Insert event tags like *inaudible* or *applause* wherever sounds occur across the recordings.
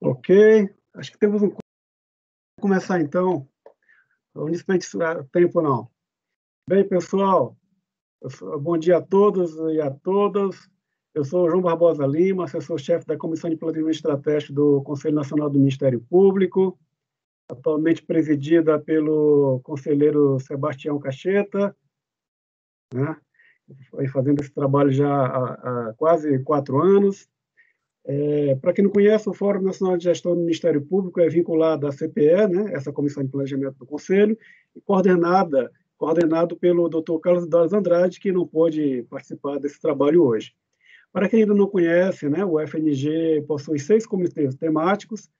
Ok, acho que temos um. Começar então. Não desperdiçar tempo, não. Bem, pessoal, bom dia a todos e a todas. Eu sou João Barbosa Lima, assessor-chefe da Comissão de Planejamento Estratégico do Conselho Nacional do Ministério Público, atualmente presidida pelo conselheiro Sebastião Cacheta, né? Fazendo esse trabalho já há, há quase quatro anos. É, Para quem não conhece, o Fórum Nacional de Gestão do Ministério Público é vinculado à CPE, né, essa Comissão de Planejamento do Conselho, e coordenada, coordenado pelo Dr. Carlos Dores Andrade, que não pôde participar desse trabalho hoje. Para quem ainda não conhece, né, o FNG possui seis comitês temáticos,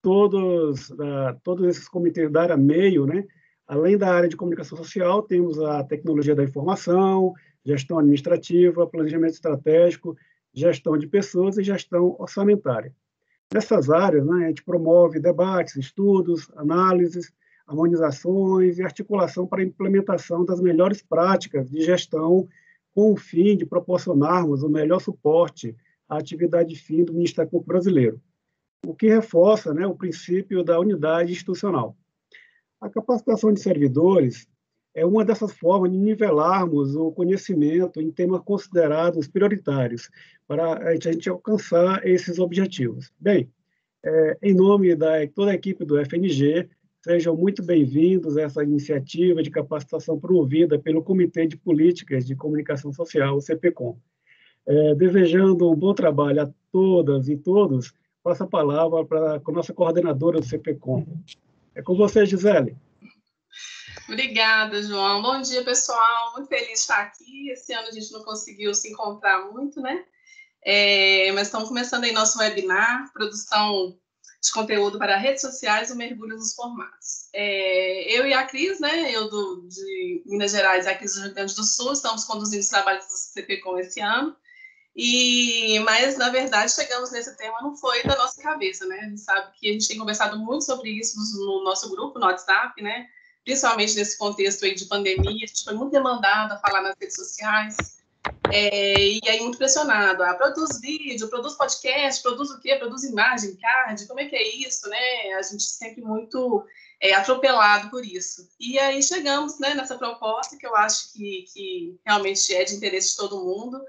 todos, uh, todos esses comitês da área meio, né, além da área de comunicação social, temos a tecnologia da informação, gestão administrativa, planejamento estratégico, gestão de pessoas e gestão orçamentária. Nessas áreas, né, a gente promove debates, estudos, análises, harmonizações e articulação para a implementação das melhores práticas de gestão com o fim de proporcionarmos o melhor suporte à atividade fim do Ministério Público Brasileiro, o que reforça né, o princípio da unidade institucional. A capacitação de servidores é uma dessas formas de nivelarmos o conhecimento em temas considerados prioritários para a gente alcançar esses objetivos. Bem, é, em nome da toda a equipe do FNG, sejam muito bem-vindos a essa iniciativa de capacitação promovida pelo Comitê de Políticas de Comunicação Social, o CPCOM. É, desejando um bom trabalho a todas e todos, passo a palavra para a nossa coordenadora do CPCOM. É com você, Gisele. Obrigada, João. Bom dia, pessoal. Muito feliz de estar aqui. Esse ano a gente não conseguiu se encontrar muito, né? É, mas estamos começando aí nosso webinar, produção de conteúdo para redes sociais e mergulho nos formatos. É, eu e a Cris, né, eu do, de Minas Gerais e a Cris do Rio Grande do Sul, estamos conduzindo os trabalhos do CPCom esse ano, e, mas, na verdade, chegamos nesse tema não foi da nossa cabeça, né? A gente sabe que a gente tem conversado muito sobre isso no nosso grupo, no WhatsApp, né? Principalmente nesse contexto aí de pandemia, a gente foi muito demandado a falar nas redes sociais, é, e aí muito pressionado, ah, produz vídeo, produz podcast, produz o quê? Produz imagem, card, como é que é isso, né? A gente sempre muito é, atropelado por isso. E aí chegamos né, nessa proposta que eu acho que, que realmente é de interesse de todo mundo.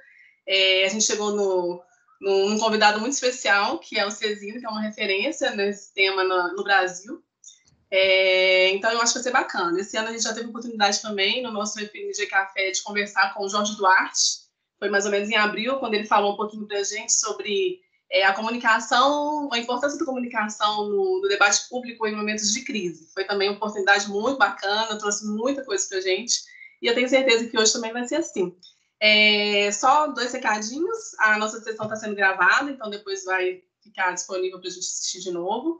É, a gente chegou no, num convidado muito especial, que é o Cezino, que é uma referência nesse tema no, no Brasil. É, então, eu acho que vai ser bacana. Esse ano a gente já teve oportunidade também, no nosso FNG Café, de conversar com o Jorge Duarte. Foi mais ou menos em abril, quando ele falou um pouquinho para a gente sobre é, a comunicação, a importância da comunicação no, no, debate público em momentos de crise. Foi também uma oportunidade muito bacana, trouxe muita coisa para a gente. E eu tenho certeza que hoje também vai ser assim. É, só dois recadinhos. A nossa sessão está sendo gravada, então depois vai ficar disponível para a gente assistir de novo.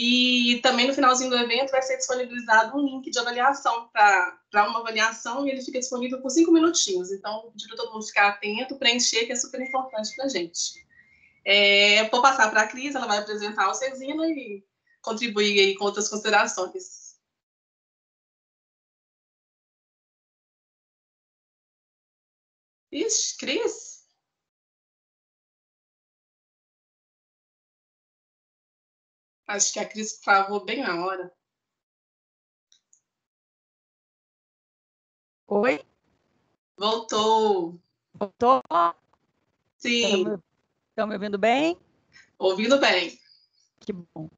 E também no finalzinho do evento vai ser disponibilizado um link de avaliação para uma avaliação e ele fica disponível por cinco minutinhos. Então, pedir para todo mundo ficar atento, preencher, que é super importante para a gente. É, vou passar para a Cris, ela vai apresentar o Cezina e contribuir aí com outras considerações. Ixi, Cris? Acho que a Cris travou bem na hora. Oi? Voltou. Voltou? Sim. Estão me, ouvindo bem? Ouvindo bem. Que bom.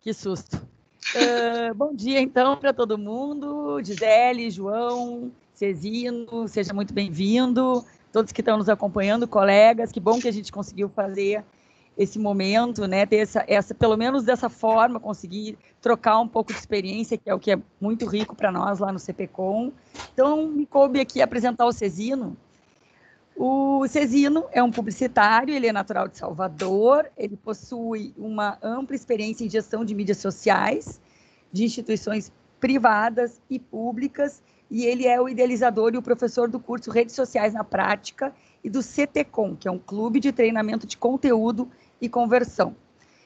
Que susto. uh, bom dia, então, para todo mundo. Gisele, João, Cezino, seja muito bem-vindo. Todos que estão nos acompanhando, colegas, que bom que a gente conseguiu fazer esse momento, né, ter essa, essa, pelo menos dessa forma, conseguir trocar um pouco de experiência, que é o que é muito rico para nós lá no CPCom. Então, me coube aqui apresentar o Cezino. O Cezino é um publicitário, ele é natural de Salvador, ele possui uma ampla experiência em gestão de mídias sociais, de instituições privadas e públicas, e ele é o idealizador e o professor do curso Redes Sociais na Prática e do CTCom, que é um clube de treinamento de conteúdo e conversão.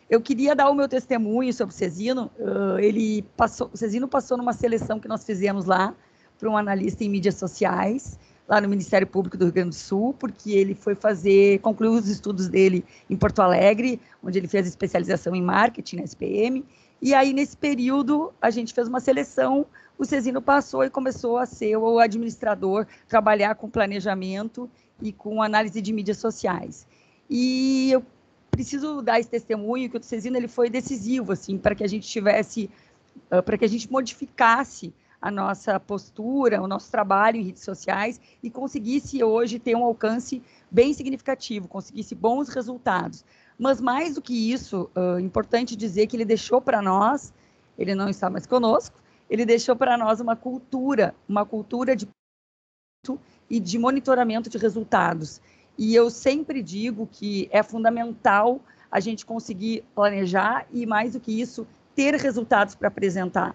Eu queria dar o meu testemunho sobre o Cezino. Uh, ele passou, o Cezino passou numa seleção que nós fizemos lá para um analista em mídias sociais. lá no Ministério Público do Rio Grande do Sul, porque ele foi fazer, concluiu os estudos dele em Porto Alegre, onde ele fez especialização em marketing na SPM, e aí nesse período a gente fez uma seleção, o Cezino passou e começou a ser o administrador, trabalhar com planejamento e com análise de mídias sociais. E eu preciso dar esse testemunho que o Cezino ele foi decisivo assim para que a gente tivesse, uh, para que a gente modificasse a nossa postura, o nosso trabalho em redes sociais e conseguisse hoje ter um alcance bem significativo, conseguisse bons resultados. Mas mais do que isso, é importante dizer que ele deixou para nós, ele não está mais conosco, ele deixou para nós uma cultura, uma cultura de e de monitoramento de resultados. E eu sempre digo que é fundamental a gente conseguir planejar e, mais do que isso, ter resultados para apresentar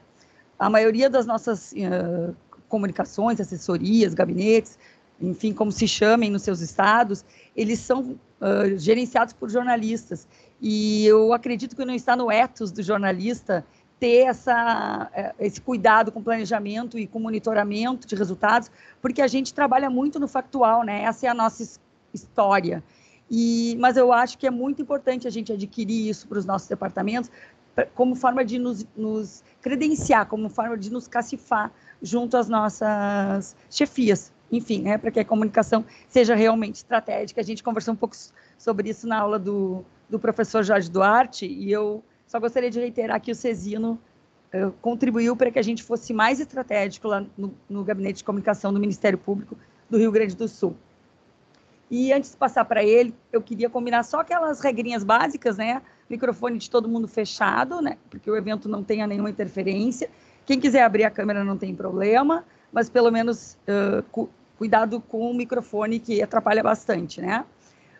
a maioria das nossas uh, comunicações, assessorias, gabinetes, enfim, como se chamem nos seus estados, eles são uh, gerenciados por jornalistas. E eu acredito que não está no ethos do jornalista ter essa, eh, esse cuidado com planejamento e com monitoramento de resultados, porque a gente trabalha muito no factual, né? Essa é a nossa história. E, mas eu acho que é muito importante a gente adquirir isso para os nossos departamentos, como forma de nos, nos credenciar, como forma de nos cacifar junto às nossas chefias, enfim, né, para que a comunicação seja realmente estratégica. A gente conversou um pouco sobre isso na aula do, do professor Jorge Duarte, e eu só gostaria de reiterar que o Cesino uh, contribuiu para que a gente fosse mais estratégico lá no, no Gabinete de Comunicação do Ministério Público do Rio Grande do Sul. E antes de passar para ele, eu queria combinar só aquelas regrinhas básicas, né? microfone de todo mundo fechado, né? Porque o evento não tenha nenhuma interferência. Quem quiser abrir a câmera não tem problema, mas pelo menos uh, cu cuidado com o microfone que atrapalha bastante, né?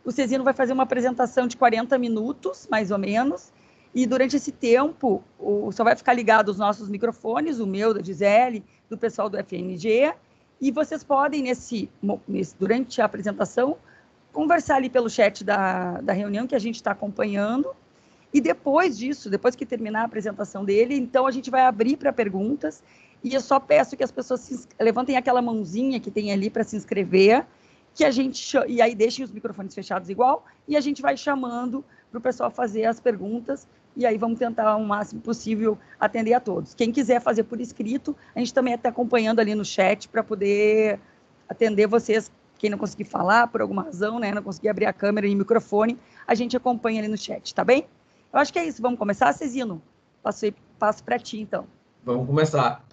O Cezino vai fazer uma apresentação de 40 minutos, mais ou menos, e durante esse tempo o, só vai ficar ligado os nossos microfones, o meu, da Gisele, do pessoal do FNG, e vocês podem, nesse, nesse durante a apresentação, conversar ali pelo chat da, da reunião que a gente está acompanhando, e depois disso, depois que terminar a apresentação dele, então a gente vai abrir para perguntas. E eu só peço que as pessoas se, levantem aquela mãozinha que tem ali para se inscrever, que a gente e aí deixem os microfones fechados igual, e a gente vai chamando para o pessoal fazer as perguntas, e aí vamos tentar o máximo possível atender a todos. Quem quiser fazer por escrito, a gente também está acompanhando ali no chat para poder atender vocês. Quem não conseguir falar por alguma razão, né, não conseguir abrir a câmera e o microfone, a gente acompanha ali no chat, tá bem? Eu acho que é isso. Vamos começar, Cezino? Passo, passo para ti, então. Vamos começar.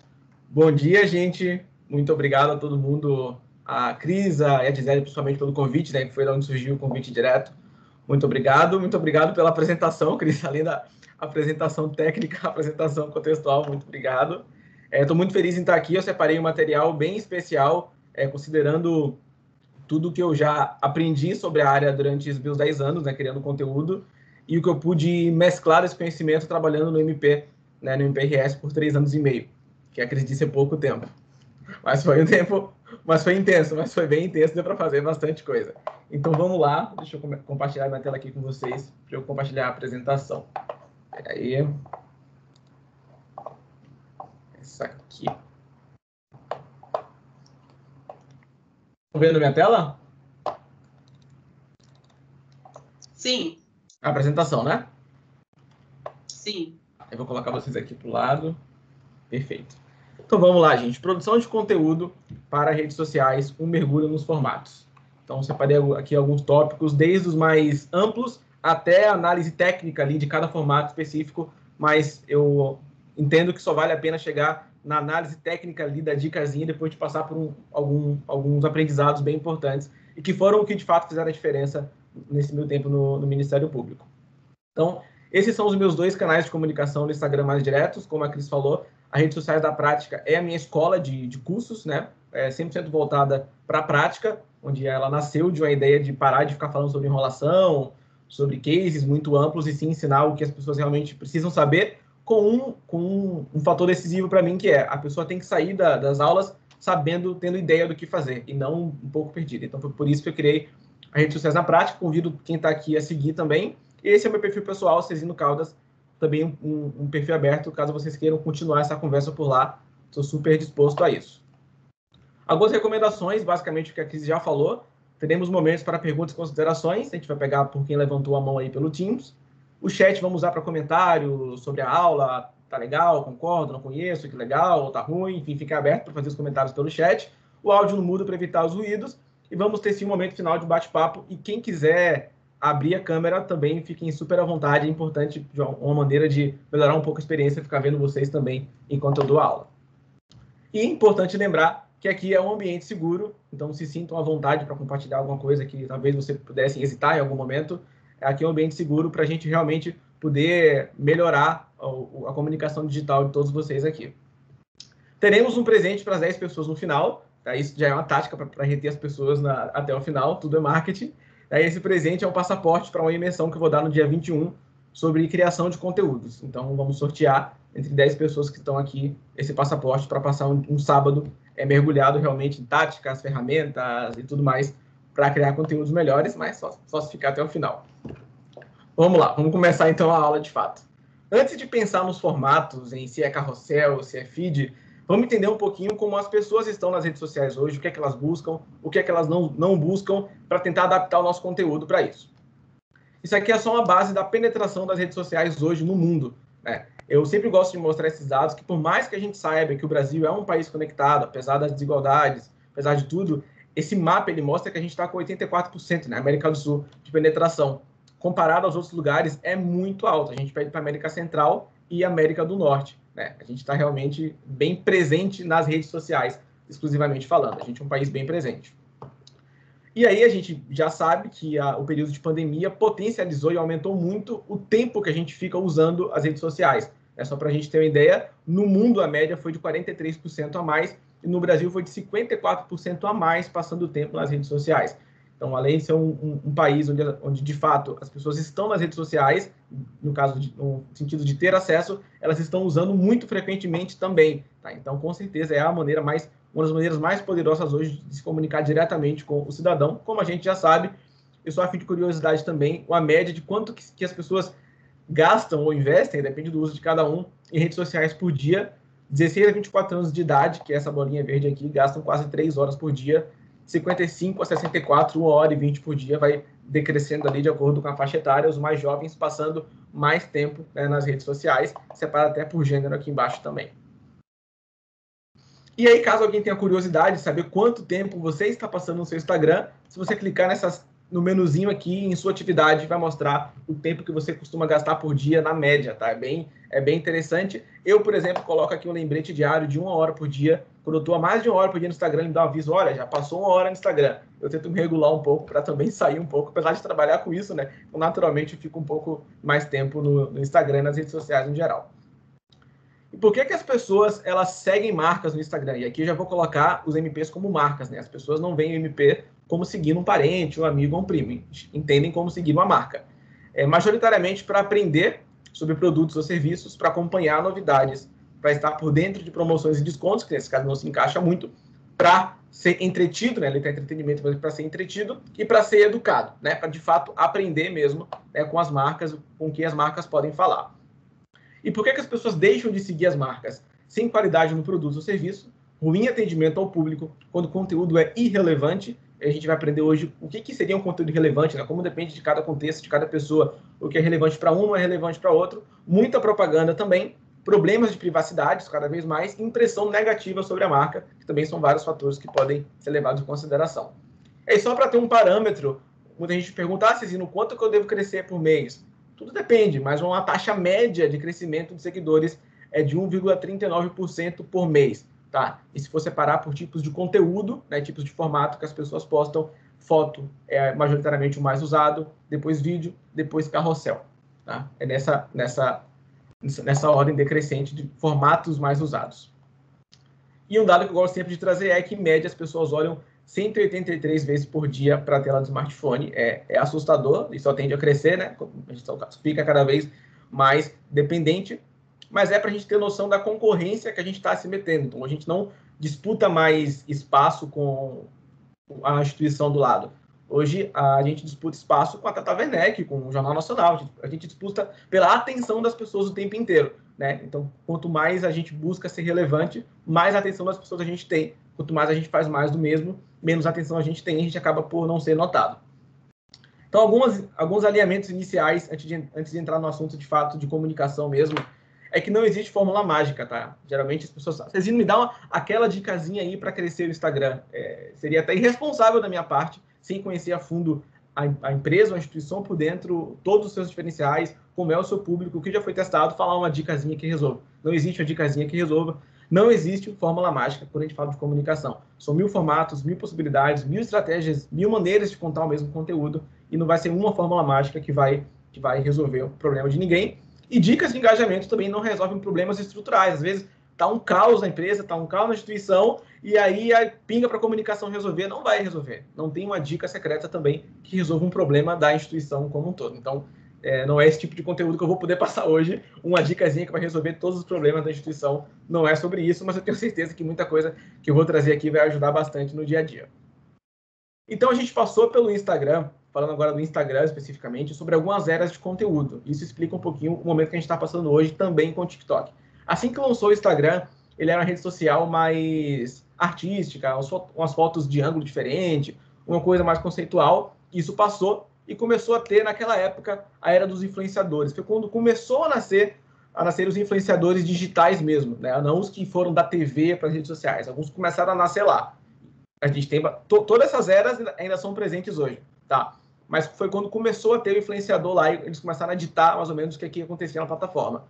Bom dia, gente. Muito obrigado a todo mundo, a Cris, a Gisele, principalmente pelo convite, né, que foi da onde surgiu o convite direto. Muito obrigado. Muito obrigado pela apresentação, Cris, *laughs* além da apresentação técnica, *laughs* apresentação contextual. Muito obrigado. Estou é, muito feliz em estar aqui. Eu separei um material bem especial, é, considerando tudo que eu já aprendi sobre a área durante os meus 10 anos, né, criando conteúdo e o que eu pude mesclar esse conhecimento trabalhando no MP, né, no MPRS por três anos e meio, que acredito ser pouco tempo. Mas foi um tempo, mas foi intenso, mas foi bem intenso, deu para fazer bastante coisa. Então vamos lá, deixa eu compartilhar minha tela aqui com vocês, para eu compartilhar a apresentação. Aí. Essa aqui. Estão vendo minha tela? Sim. A apresentação, né? Sim. Eu vou colocar vocês aqui para o lado. Perfeito. Então vamos lá, gente. Produção de conteúdo para redes sociais, um mergulho nos formatos. Então separei aqui alguns tópicos, desde os mais amplos até a análise técnica ali de cada formato específico, mas eu entendo que só vale a pena chegar na análise técnica ali da dicasinha depois de passar por um, algum, alguns aprendizados bem importantes e que foram o que de fato fizeram a diferença nesse meu tempo no, no, Ministério Público. Então, esses são os meus dois canais de comunicação no Instagram mais diretos, como a Cris falou. A Rede Sociais da Prática é a minha escola de, de cursos, né? É 100% voltada para a prática, onde ela nasceu de uma ideia de parar de ficar falando sobre enrolação, sobre cases muito amplos e sim ensinar o que as pessoas realmente precisam saber, com um, com um, um fator decisivo para mim, que é a pessoa tem que sair da, das aulas sabendo, tendo ideia do que fazer, e não um pouco perdida. Então, foi por isso que eu criei a redes sociais na prática. Convido quem está aqui a seguir também. Esse é o meu perfil pessoal, Cezino Caldas. Também um, um, perfil aberto, caso vocês queiram continuar essa conversa por lá. Estou super disposto a isso. Algumas recomendações, basicamente o que a Cris já falou. Teremos momentos para perguntas e considerações. A gente vai pegar por quem levantou a mão aí pelo Teams. O chat vamos usar para comentários sobre a aula. Tá legal, concordo, não conheço, que legal, tá ruim. Enfim, fica aberto para fazer os comentários pelo chat. O áudio no mudo para evitar os ruídos. E vamos ter sim um momento final de bate-papo. E quem quiser abrir a câmera também, fiquem super à vontade. É importante, uma maneira de melhorar um pouco a experiência, ficar vendo vocês também enquanto eu dou aula. E importante lembrar que aqui é um ambiente seguro, então se sintam à vontade para compartilhar alguma coisa que talvez você pudesse hesitar em algum momento. Aqui é um ambiente seguro para a gente realmente poder melhorar a, a, comunicação digital de todos vocês aqui. Teremos um presente para as 10 pessoas no final, isso já é uma tática para reter as pessoas na, até o final, tudo é marketing. Aí esse presente é um passaporte para uma imersão que eu vou dar no dia 21 sobre criação de conteúdos. Então vamos sortear entre 10 pessoas que estão aqui esse passaporte para passar um, um sábado é mergulhado realmente em táticas, ferramentas e tudo mais para criar conteúdos melhores, mas só, só se ficar até o final. Vamos lá, vamos começar então a aula de fato. Antes de pensar nos formatos, em se é carrossel, se é feed, vamos entender um pouquinho como as pessoas estão nas redes sociais hoje, o que é que elas buscam, o que é que elas não, não buscam, para tentar adaptar o nosso conteúdo para isso. Isso aqui é só uma base da penetração das redes sociais hoje no mundo. Né? Eu sempre gosto de mostrar esses dados que, por mais que a gente saiba que o Brasil é um país conectado, apesar das desigualdades, apesar de tudo, esse mapa ele mostra que a gente está com 84% na né, América do Sul de penetração. Comparado aos outros lugares, é muito alto. A gente pede para América Central e América do Norte. Né? A gente está realmente bem presente nas redes sociais, exclusivamente falando. A gente é um país bem presente. E aí a gente já sabe que a, o período de pandemia potencializou e aumentou muito o tempo que a gente fica usando as redes sociais. É só para a gente ter uma ideia, no mundo a média foi de 43% a mais e no Brasil foi de 54% a mais passando o tempo nas redes sociais. Então, além de ser um, um, um país onde, onde, de fato, as pessoas estão nas redes sociais, no caso, de, no sentido de ter acesso, elas estão usando muito frequentemente também. Tá? Então, com certeza, é a maneira mais, uma das maneiras mais poderosas hoje de se comunicar diretamente com o cidadão. Como a gente já sabe, eu só a fim de curiosidade também, uma média de quanto que, que as pessoas gastam ou investem, depende do uso de cada um, em redes sociais por dia. 16 a 24 anos de idade, que é essa bolinha verde aqui, gastam quase 3 horas por dia. 55 a 64, 1 hora e 20 por dia, vai decrescendo ali de acordo com a faixa etária, os mais jovens passando mais tempo né, nas redes sociais, separa até por gênero aqui embaixo também. E aí, caso alguém tenha curiosidade de saber quanto tempo você está passando no seu Instagram, se você clicar nessas no menuzinho aqui, em sua atividade, vai mostrar o tempo que você costuma gastar por dia na média, tá? É bem, é bem interessante. Eu, por exemplo, coloco aqui um lembrete diário de uma hora por dia. Quando eu estou a mais de uma hora por dia no Instagram, ele me dá um aviso, olha, já passou uma hora no Instagram. Eu tento me regular um pouco para também *laughs* sair um pouco, apesar de trabalhar com isso, né? Então, naturalmente, eu fico um pouco mais tempo no, no Instagram e nas redes sociais em geral. E por que, que as pessoas elas seguem marcas no Instagram? E aqui eu já vou colocar os MPs como marcas, né? As pessoas não veem o MP como seguir um parente, um amigo ou um primo. Entendem como seguir uma marca. É, majoritariamente para aprender sobre produtos ou serviços, para acompanhar novidades, para estar por dentro de promoções e descontos, que nesse caso não se encaixa muito, para ser entretido, né? Ele tem entretenimento, mas para ser entretido e para ser educado, né? Para de fato aprender mesmo né, com as marcas, com que as marcas podem falar. E por que, que as pessoas deixam de seguir as marcas? Sem qualidade no produto ou serviço, ruim atendimento ao público, quando o conteúdo é irrelevante a gente vai aprender hoje o que, que seria um conteúdo relevante, né? como depende de cada contexto, de cada pessoa, o que é relevante para um não é relevante para outro. Muita propaganda também, problemas de privacidade, cada vez mais, impressão negativa sobre a marca, que também são vários fatores que podem ser levados em consideração. É só para ter um parâmetro, muita gente pergunta, ah, Cezino, quanto que eu devo crescer por mês? Tudo depende, mas uma taxa média de crescimento de seguidores é de 1,39% por mês. Tá? E se for separar por tipos de conteúdo, né, tipos de formato que as pessoas postam, foto é majoritariamente o mais usado, depois vídeo, depois carrossel. Tá? É nessa, nessa, nessa ordem decrescente de formatos mais usados. E um dado que eu gosto sempre de trazer é que, em média, as pessoas olham 183 vezes por dia para a tela do smartphone. É, é assustador, e só tende a crescer, né? A gente fica cada vez mais dependente mas é para a gente ter noção da concorrência que a gente está se metendo. Então, a gente não disputa mais espaço com a instituição do lado. Hoje, a gente disputa espaço com a Tata Werneck, com o Jornal Nacional. A gente disputa pela atenção das pessoas o tempo inteiro. Né? Então, quanto mais a gente busca ser relevante, mais atenção das pessoas a gente tem Quanto mais a gente faz mais do mesmo, menos atenção a gente tem e a gente acaba por não ser notado. Então, algumas, alguns alinhamentos iniciais, antes de, antes de entrar no assunto de fato de comunicação mesmo, é que não existe fórmula mágica, tá? Geralmente as pessoas. Vocês me dá uma, aquela dicasinha aí para crescer o Instagram. É, seria até irresponsável da minha parte, sem conhecer a fundo a, a, empresa, a instituição por dentro, todos os seus diferenciais, como é o seu público, o que já foi testado, falar uma dicasinha que resolva. Não existe uma dicasinha que resolva. Não existe fórmula mágica quando a gente fala de comunicação. São mil formatos, mil possibilidades, mil estratégias, mil maneiras de contar o mesmo conteúdo e não vai ser uma fórmula mágica que vai, que vai resolver o problema de ninguém. E dicas de engajamento também não resolvem problemas estruturais. Às vezes tá um caos na empresa, tá um caos na instituição, e aí a pinga para a comunicação resolver, não vai resolver. Não tem uma dica secreta também que resolva um problema da instituição como um todo. Então, é, não é esse tipo de conteúdo que eu vou poder passar hoje, uma dicasinha que vai resolver todos os problemas da instituição. Não é sobre isso, mas eu tenho certeza que muita coisa que eu vou trazer aqui vai ajudar bastante no dia a dia. Então, a gente passou pelo Instagram, falando agora do Instagram especificamente, sobre algumas eras de conteúdo. Isso explica um pouquinho o momento que a gente está passando hoje também com o TikTok. Assim que lançou o Instagram, ele era uma rede social mais artística, umas fotos de ângulo diferente, uma coisa mais conceitual. Isso passou e começou a ter naquela época a era dos influenciadores. Foi quando começou a nascer a nascer os influenciadores digitais mesmo, né? Não os que foram da TV para as redes sociais. Alguns começaram a nascer lá. A gente tem to, todas essas eras ainda são presentes hoje, tá? Mas foi quando começou a ter o influenciador lá e eles começaram a ditar mais ou menos o que, que acontecia na plataforma.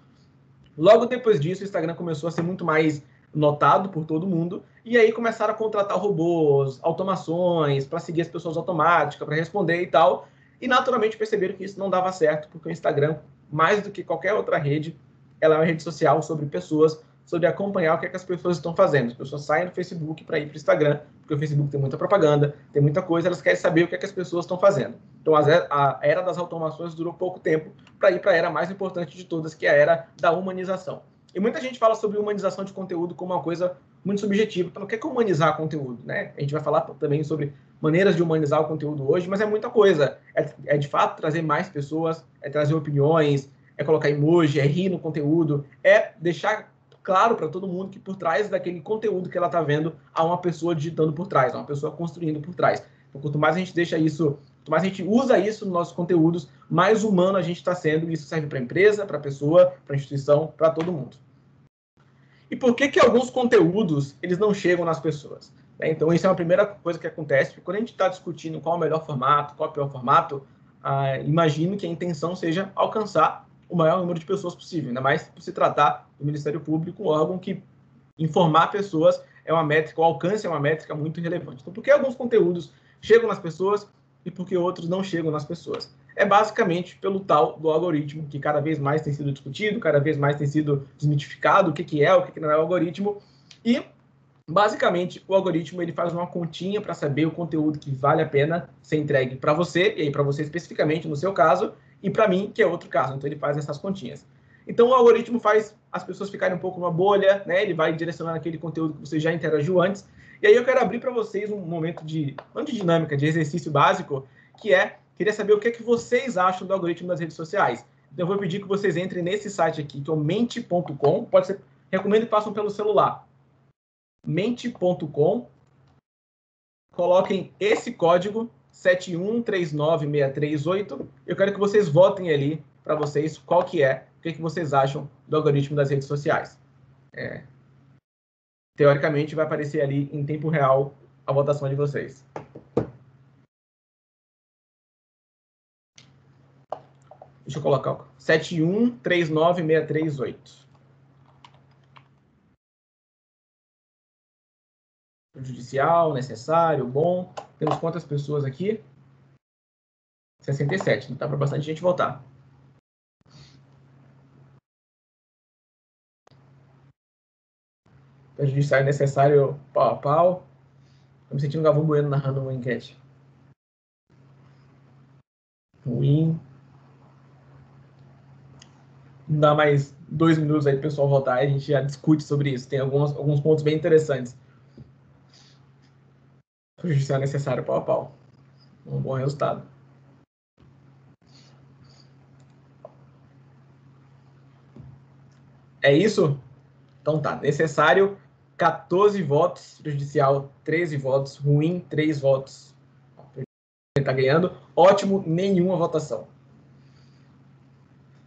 Logo depois disso, o Instagram começou a ser muito mais notado por todo mundo e aí começaram a contratar robôs, automações para seguir as pessoas automáticas, para responder e tal. E naturalmente perceberam que isso não dava certo, porque o Instagram, mais do que qualquer outra rede, ela é uma rede social sobre pessoas, sobre acompanhar o que, é que as pessoas estão fazendo. As pessoas saem do Facebook para ir para o Instagram, porque o Facebook tem muita propaganda, tem muita coisa, elas querem saber o que, é que as pessoas estão fazendo. Então, a era das automações durou pouco tempo para ir para a era mais importante de todas, que é a era da humanização. E muita gente fala sobre humanização de conteúdo como uma coisa muito subjetiva. Então, o é, que é humanizar conteúdo? Né? A gente vai falar também sobre maneiras de humanizar o conteúdo hoje, mas é muita coisa. É, é de fato trazer mais pessoas, é trazer opiniões, é colocar emoji, é rir no conteúdo, é deixar claro para todo mundo que por trás daquele conteúdo que ela está vendo há uma pessoa digitando por trás, há uma pessoa construindo por trás. Então, quanto mais a gente deixa isso, quanto mais a gente usa isso nos nossos conteúdos, mais humano a gente está sendo. E isso serve para a empresa, para a pessoa, para a instituição, para todo mundo. E por que que alguns conteúdos eles não chegam nas pessoas? Né? Então, isso é a primeira coisa que acontece, porque quando a gente está discutindo qual é o melhor formato, qual é o pior formato, ah, imagino que a intenção seja alcançar o maior número de pessoas possível, ainda mais se tratar do Ministério Público, um órgão que informar pessoas é uma métrica, o alcance é uma métrica muito relevante. Então, por que alguns conteúdos chegam nas pessoas e por que outros não chegam nas pessoas? É basicamente pelo tal do algoritmo, que cada vez mais tem sido discutido, cada vez mais tem sido desmitificado, o que, que é, o que, que não é o algoritmo, e Basicamente, o algoritmo ele faz uma continha para saber o conteúdo que vale a pena ser entregue para você, e aí para você especificamente no seu caso, e para mim, que é outro caso. Então, ele faz essas continhas. Então, o algoritmo faz as pessoas ficarem um pouco numa bolha, né? Ele vai direcionando aquele conteúdo que você já interagiu antes. E aí eu quero abrir para vocês um momento de, não de dinâmica, de exercício básico, que é, queria saber o que é que vocês acham do algoritmo das redes sociais. Então, eu vou pedir que vocês entrem nesse site aqui, que é o mente.com. Pode ser, recomendo que façam pelo celular mente.com, coloquem esse código 7139638. Eu quero que vocês votem ali para vocês qual que é, o que, que vocês acham do algoritmo das redes sociais. É, teoricamente vai aparecer ali em tempo real a votação de vocês. Deixa eu colocar 7139638. Judicial, necessário, bom. Temos quantas pessoas aqui? 67. Então, dá para bastante gente votar. Então, judiciário necessário pau a pau. Estou me sentindo Galvão Bueno narrando uma enquete. Ruim. Dá mais dois minutos aí para o pessoal votar e a gente já discute sobre isso. Tem alguns, alguns pontos bem interessantes judicial necessário pau a pau. Um bom resultado. É isso? Então tá, necessário 14 votos, prejudicial 13 votos, ruim 3 votos. Está ganhando. Ótimo, nenhuma votação.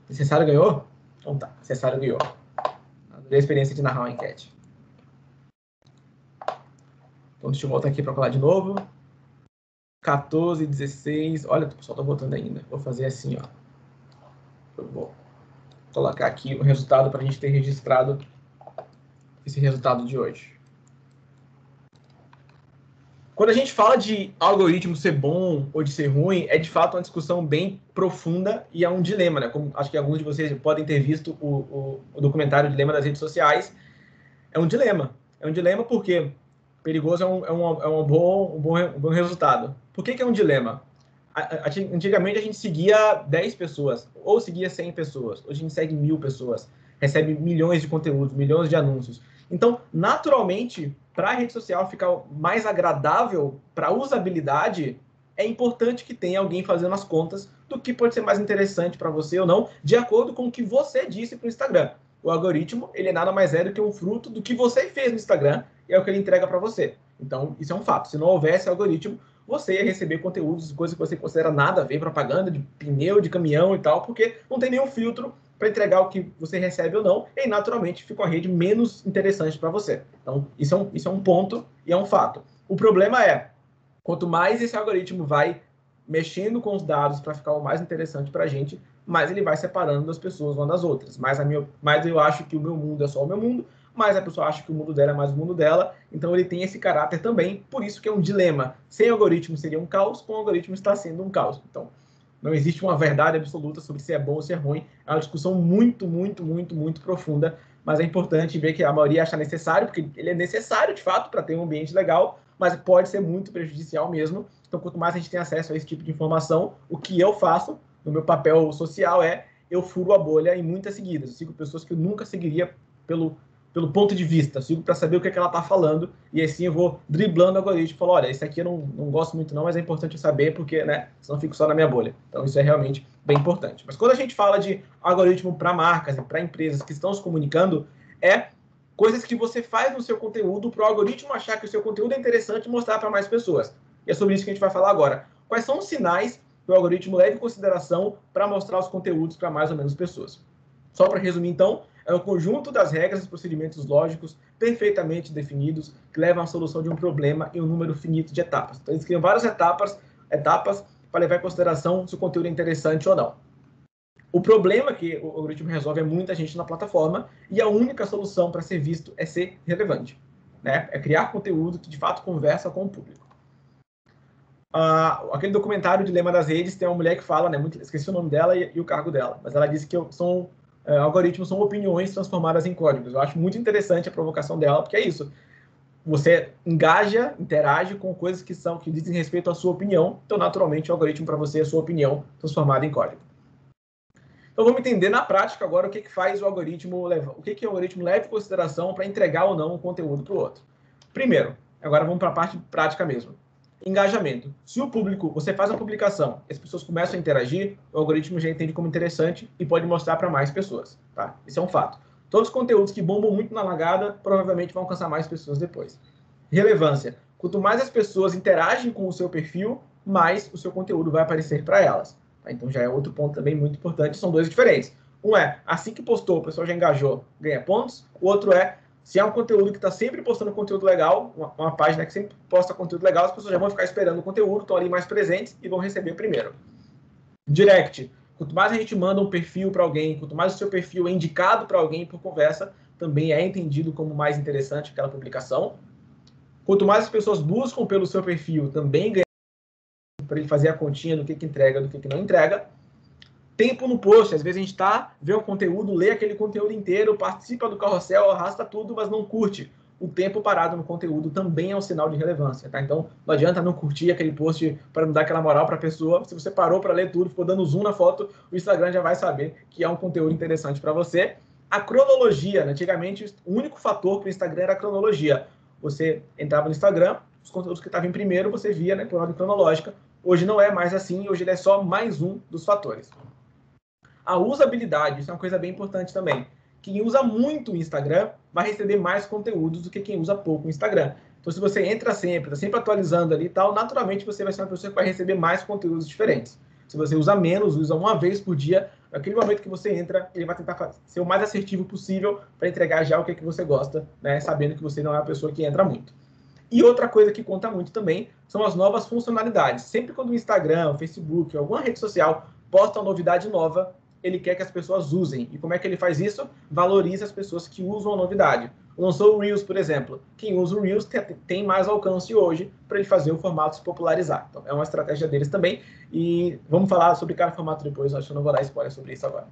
Necessário ganhou? Então tá, necessário ganhou. Adorei a experiência de narrar uma enquete. Então deixa eu voltar aqui para colar de novo. 14, 16. Olha, o pessoal tá votando ainda. Vou fazer assim, ó. Eu vou colocar aqui o resultado para a gente ter registrado esse resultado de hoje. Quando a gente fala de algoritmo ser bom ou de ser ruim, é de fato uma discussão bem profunda e é um dilema, né? Como acho que alguns de vocês podem ter visto o, o, o documentário Dilema das Redes Sociais. É um dilema. É um dilema porque perigoso é um, é um, é um, bom, um, bom, um bom resultado. Por que, que é um dilema? Antigamente a gente seguia 10 pessoas, ou seguia 100 pessoas. Hoje a gente segue mil pessoas, recebe milhões de conteúdos, milhões de anúncios. Então, naturalmente, para a rede social ficar mais agradável para a usabilidade, é importante que tenha alguém fazendo as contas do que pode ser mais interessante para você ou não, de acordo com o que você disse para o Instagram. O algoritmo, ele é nada mais é do que um fruto do que você fez no Instagram e é o que ele entrega para você. Então, isso é um fato. Se não houvesse algoritmo, você ia receber conteúdos, coisas que você considera nada a ver, propaganda de pneu, de caminhão e tal, porque não tem nenhum filtro para entregar o que você recebe ou não, e naturalmente fica a rede menos interessante para você. Então, isso é, um, isso é um ponto e é um fato. O problema é, quanto mais esse algoritmo vai mexendo com os dados para ficar o mais interessante para a gente, mais ele vai separando as pessoas uma das outras. Mais, a minha, mais eu acho que o meu mundo é só o meu mundo, mais a pessoa acha que o mundo dela é mais o mundo dela, então ele tem esse caráter também, por isso que é um dilema. Sem algoritmo seria um caos, com algoritmo está sendo um caos. Então, não existe uma verdade absoluta sobre se é bom ou se é ruim. É uma discussão muito, muito, muito, muito profunda. Mas é importante ver que a maioria acha necessário, porque ele é necessário de fato para ter um ambiente legal, mas pode ser muito prejudicial mesmo. Então, quanto mais a gente tem acesso a esse tipo de informação, o que eu faço no meu papel social é eu furo a bolha em muitas seguidas. Eu sigo pessoas que eu nunca seguiria pelo pelo ponto de vista, sigo para saber o que, é que ela está falando, e assim eu vou driblando o algoritmo falo, olha, esse aqui eu não, não gosto muito não, mas é importante eu saber, porque, né, senão fico só na minha bolha. Então isso é realmente bem importante. Mas quando a gente fala de algoritmo para marcas e para empresas que estão se comunicando, é coisas que você faz no seu conteúdo para o algoritmo achar que o seu conteúdo é interessante e mostrar para mais pessoas. E é sobre isso que a gente vai falar agora. Quais são os sinais que o algoritmo leva em consideração para mostrar os conteúdos para mais ou menos pessoas? Só para resumir, então, é o conjunto das regras e procedimentos lógicos perfeitamente definidos que levam à solução de um problema em um número finito de etapas. Então, eles criam várias etapas, etapas para levar em consideração se o conteúdo é interessante ou não. O problema que o algoritmo resolve é muita gente na plataforma e a única solução para ser visto é ser relevante. Né? É criar conteúdo que de fato conversa com o público. Uh, aquele documentário Dilema das Redes tem uma mulher que fala, né, muito, esqueci o nome dela e, e o cargo dela, mas ela disse que são é, algoritmos são opiniões transformadas em códigos. Eu acho muito interessante a provocação dela, porque é isso. Você engaja, interage com coisas que são que dizem respeito à sua opinião. Então, naturalmente, o algoritmo para você é a sua opinião transformada em código. Então, vamos entender na prática agora o que, que faz o algoritmo, leva, o que, que o algoritmo leva em consideração para entregar ou não um conteúdo para o outro. Primeiro, agora vamos para a parte prática mesmo engajamento. Se o público, você faz uma publicação, as pessoas começam a interagir, o algoritmo já entende como interessante e pode mostrar para mais pessoas, tá? Isso é um fato. Todos os conteúdos que bombam muito na largada provavelmente vão alcançar mais pessoas depois. Relevância. Quanto mais as pessoas interagem com o seu perfil, mais o seu conteúdo vai aparecer para elas. Tá? Então já é outro ponto também muito importante, são dois diferentes. Um é, assim que postou, o pessoal já engajou, ganha pontos. O outro é, se é um conteúdo que está sempre postando conteúdo legal, uma, uma, página que sempre posta conteúdo legal, as pessoas já vão ficar esperando o conteúdo, estão ali mais presentes e vão receber primeiro. Direct. Quanto mais a gente manda um perfil para alguém, quanto mais o seu perfil é indicado para alguém por conversa, também é entendido como mais interessante aquela publicação. Quanto mais as pessoas buscam pelo seu perfil, também ganha para ele fazer a continha do que, que entrega, do que, que não entrega tempo no post. Às vezes a gente tá, vê o conteúdo, lê aquele conteúdo inteiro, participa do carrossel, arrasta tudo, mas não curte. O tempo parado no conteúdo também é um sinal de relevância, tá? Então, não adianta não curtir aquele post para não dar aquela moral para a pessoa. Se você parou para ler tudo, ficou dando zoom na foto, o Instagram já vai saber que é um conteúdo interessante para você. A cronologia, né? antigamente, o único fator para o Instagram era a cronologia. Você entrava no Instagram, os conteúdos que estavam em primeiro, você via né, por ordem cronológica. Hoje não é mais assim, hoje ele é só mais um dos fatores. A usabilidade, isso é uma coisa bem importante também. quem usa muito o Instagram vai receber mais conteúdos do que quem usa pouco o Instagram. Então, se você entra sempre, está sempre atualizando ali e tal, naturalmente você vai ser uma pessoa que vai receber mais conteúdos diferentes. Se você usa menos, usa uma vez por dia, naquele momento que você entra, ele vai tentar ser o mais assertivo possível para entregar já o que, é que você gosta, né? Sabendo que você não é uma pessoa que entra muito. E outra coisa que conta muito também são as novas funcionalidades. Sempre quando o Instagram, o Facebook, alguma rede social posta uma novidade nova, ele quer que as pessoas usem. E como é que ele faz isso? Valoriza as pessoas que usam a novidade. Lançou o Reels, por exemplo. Quem usa o Reels tem mais alcance hoje para ele fazer o formato se popularizar. Então, é uma estratégia deles também. E vamos falar sobre cada formato depois, acho que eu não vou dar spoiler sobre isso agora.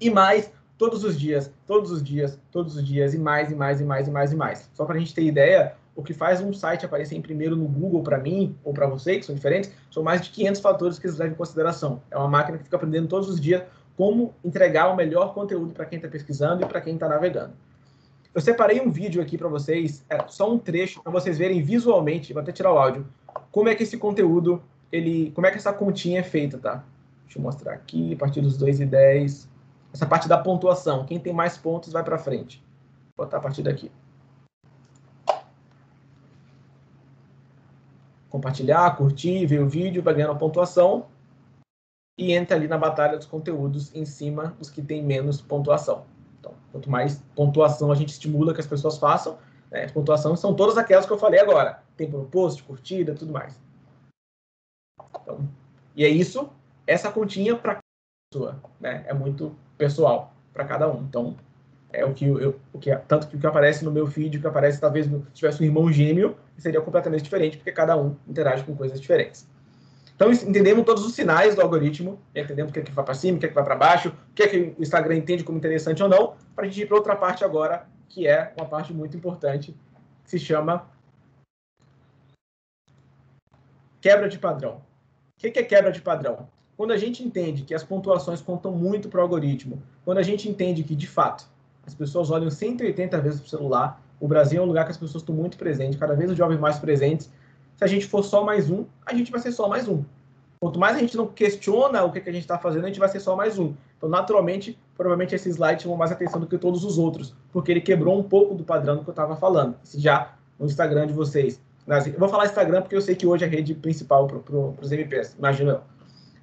E mais, todos os dias, todos os dias, todos os dias, e mais, e mais, e mais, e mais, e mais. Só para a gente ter ideia, o que faz um site aparecer em primeiro no Google para mim ou para você, que são diferentes, são mais de 500 fatores que eles levam em consideração. É uma máquina que fica aprendendo todos os dias como entregar o melhor conteúdo para quem está pesquisando e para quem está navegando. Eu separei um vídeo aqui para vocês, é só um trecho para vocês verem visualmente, vou até tirar o áudio, como é que esse conteúdo, ele, como é que essa continha é feita, tá? Deixa eu mostrar aqui, a partir dos 2 e 10. Essa parte da pontuação, quem tem mais pontos vai para frente. Vou botar a partir daqui. Compartilhar, curtir, ver o vídeo, vai ganhando pontuação e entra ali na batalha dos conteúdos em cima dos que tem menos pontuação. Então, quanto mais pontuação a gente estimula que as pessoas façam, né, as pontuações são todas aquelas que eu falei agora. Tempo no post, curtida, tudo mais. Então, e é isso, essa continha para pessoa, né? É muito pessoal para cada um. Então, é o que eu, o que tanto que o que aparece no meu feed, o que aparece talvez se tivesse um irmão gêmeo, seria completamente diferente, porque cada um interage com coisas diferentes. Então, entendemos todos os sinais do algoritmo, entendemos o que é que vai para cima, o que é que vai para baixo, o que é que o Instagram entende como interessante ou não, para a gente ir para outra parte agora, que é uma parte muito importante, que se chama quebra de padrão. O que é quebra de padrão? Quando a gente entende que as pontuações contam muito para o algoritmo, quando a gente entende que, de fato, as pessoas olham 180 vezes para o celular. O Brasil é um lugar que as pessoas estão muito presentes, cada vez os jovens mais presentes. Se a gente for só mais um, a gente vai ser só mais um. Quanto mais a gente não questiona o que, que a gente está fazendo, a gente vai ser só mais um. Então, naturalmente, provavelmente esse slide chamou mais atenção do que todos os outros, porque ele quebrou um pouco do padrão que eu estava falando. Se já no Instagram de vocês. Eu vou falar Instagram porque eu sei que hoje é a rede principal para pro, os MPs, imagino eu.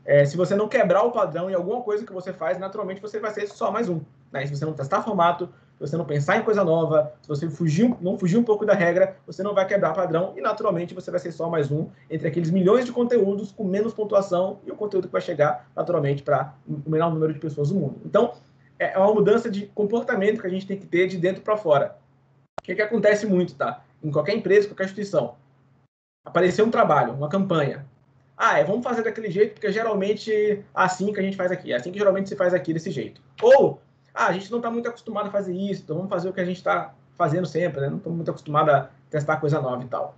É, se você não quebrar o padrão em alguma coisa que você faz, naturalmente você vai ser só mais um. Né? Se você não testar formato, se você não pensar em coisa nova, se você fugir, não fugir um pouco da regra, você não vai quebrar padrão e, naturalmente, você vai ser só mais um entre aqueles milhões de conteúdos com menos pontuação e o conteúdo que vai chegar, naturalmente, para o menor número de pessoas do mundo. Então, é, é uma mudança de comportamento que a gente tem que ter de dentro para fora. O que, que acontece muito, tá? Em qualquer empresa, qualquer instituição. Apareceu um trabalho, uma campanha. Ah, é, vamos fazer daquele jeito, porque geralmente é assim que a gente faz aqui. É assim que geralmente se faz aqui, desse jeito. Ou ah, a gente não está muito acostumado a fazer isso, então vamos fazer o que a gente está fazendo sempre, né? Não estamos muito acostumados a testar coisa nova e tal.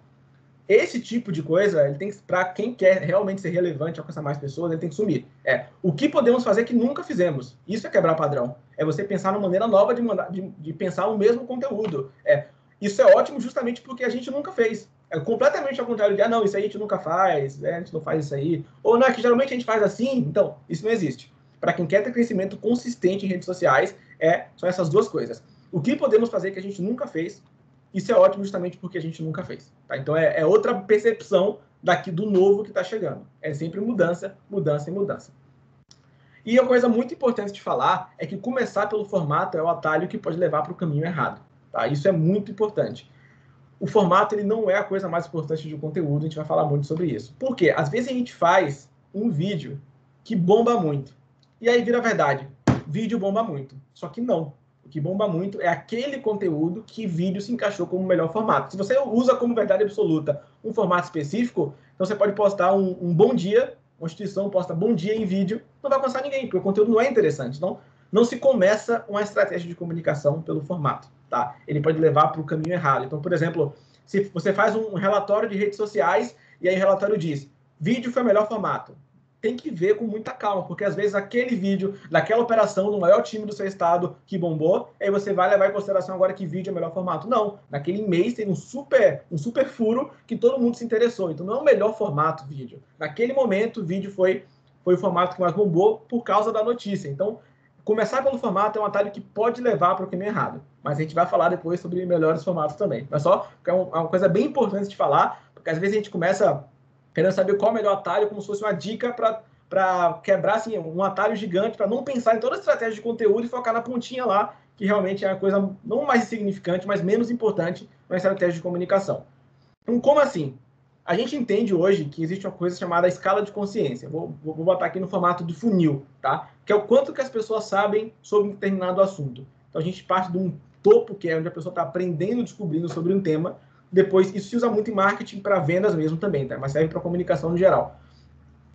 Esse tipo de coisa, ele tem para quem quer realmente ser relevante, alcançar mais pessoas, ele tem que sumir. É, o que podemos fazer que nunca fizemos? Isso é quebrar padrão. É você pensar numa maneira nova de, mandar, de, de pensar o mesmo conteúdo. É, isso é ótimo justamente porque a gente nunca fez. É completamente ao contrário de, ah, não, isso aí a gente nunca faz, é, a gente não faz isso aí. Ou não, é que geralmente a gente faz assim, então, isso não existe para quem quer ter crescimento consistente em redes sociais, é, são essas duas coisas. O que podemos fazer que a gente nunca fez, isso é ótimo justamente porque a gente nunca fez. Tá? Então, é, é outra percepção daqui do novo que está chegando. É sempre mudança, mudança e mudança. E a coisa muito importante de falar é que começar pelo formato é o atalho que pode levar para o caminho errado. Tá? Isso é muito importante. O formato ele não é a coisa mais importante de um conteúdo, a gente vai falar muito sobre isso. Por quê? Às vezes a gente faz um vídeo que bomba muito. E aí vira verdade. Vídeo bomba muito. Só que não. O que bomba muito é aquele conteúdo que vídeo se encaixou como o melhor formato. Se você usa como verdade absoluta um formato específico, então você pode postar um, um bom dia, uma instituição posta bom dia em vídeo, não vai alcançar ninguém, porque o conteúdo não é interessante. Então, não se começa uma estratégia de comunicação pelo formato, tá? Ele pode levar para o caminho errado. Então, por exemplo, se você faz um relatório de redes sociais e aí o relatório diz, vídeo foi o melhor formato tem que ver com muita calma, porque às vezes aquele vídeo daquela operação do maior time do seu estado que bombou, aí você vai levar em consideração agora que vídeo é o melhor formato. Não, naquele mês tem um super, um super furo que todo mundo se interessou. Então não é o melhor formato vídeo. Naquele momento o vídeo foi foi o formato que mais bombou por causa da notícia. Então, começar pelo formato é um atalho que pode levar para o caminho errado. Mas a gente vai falar depois sobre melhores formatos também. Mas só é, é uma coisa bem importante de falar, porque às vezes a gente começa querendo saber qual é o melhor atalho, como se fosse uma dica para quebrar assim, um atalho gigante, para não pensar em toda a estratégia de conteúdo e focar na pontinha lá, que realmente é a coisa não mais insignificante, mas menos importante na estratégia de comunicação. Então, como assim? A gente entende hoje que existe uma coisa chamada escala de consciência. Vou, vou botar aqui no formato de funil, tá? Que é o quanto que as pessoas sabem sobre um determinado assunto. Então, a gente parte de um topo, que é onde a pessoa está aprendendo, descobrindo sobre um tema. Depois, isso se usa muito em marketing para vendas mesmo também, tá? mas serve para comunicação no geral.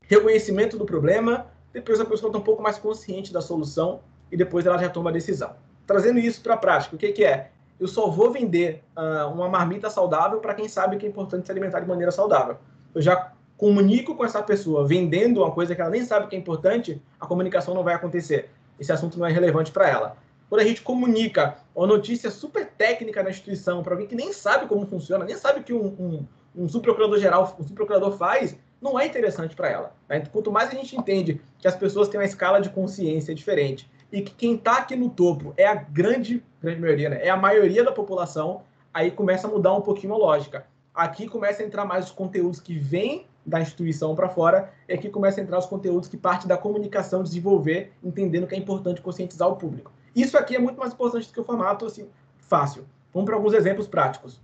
Reconhecimento do problema, depois a pessoa está um pouco mais consciente da solução e depois ela já toma a decisão. Trazendo isso para a prática, o que, que é? Eu só vou vender uh, uma marmita saudável para quem sabe que é importante se alimentar de maneira saudável. Eu já comunico com essa pessoa vendendo uma coisa que ela nem sabe que é importante, a comunicação não vai acontecer. Esse assunto não é relevante para ela. Quando a gente comunica uma notícia super técnica na instituição para alguém que nem sabe como funciona, nem sabe que um, um, um subprocurador-geral, um subprocurador faz, não é interessante para ela. Né? Quanto mais a gente entende que as pessoas têm uma escala de consciência diferente e que quem está aqui no topo é a grande, grande maioria, né? é a maioria da população, aí começa a mudar um pouquinho a lógica. Aqui começa a entrar mais os conteúdos que vêm da instituição para fora, e aqui começa a entrar os conteúdos que parte da comunicação desenvolver, entendendo que é importante conscientizar o público. Isso aqui é muito mais importante do que o formato assim, fácil. Vamos para alguns exemplos práticos.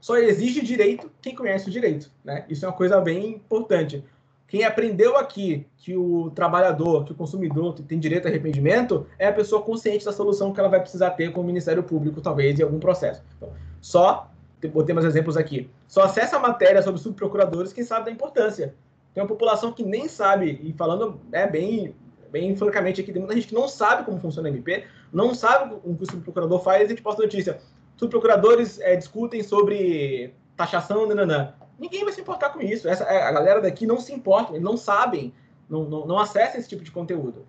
Só exige direito quem conhece o direito. Né? Isso é uma coisa bem importante. Quem aprendeu aqui que o trabalhador, que o consumidor tem direito a arrependimento, é a pessoa consciente da solução que ela vai precisar ter com o Ministério Público, talvez, em algum processo. Então, só, botei mais exemplos aqui, só acessa a matéria sobre subprocuradores quem sabe da importância. Tem uma população que nem sabe, e falando é bem bem francamente aqui, tem muita gente que não sabe como funciona o MP, não sabe o que o subprocurador faz, e a gente posta notícia. Subprocuradores é, discutem sobre taxação, nananã. Ninguém vai se importar com isso. Essa, a galera daqui não se importa, eles não sabem, não, não, não acessam esse tipo de conteúdo.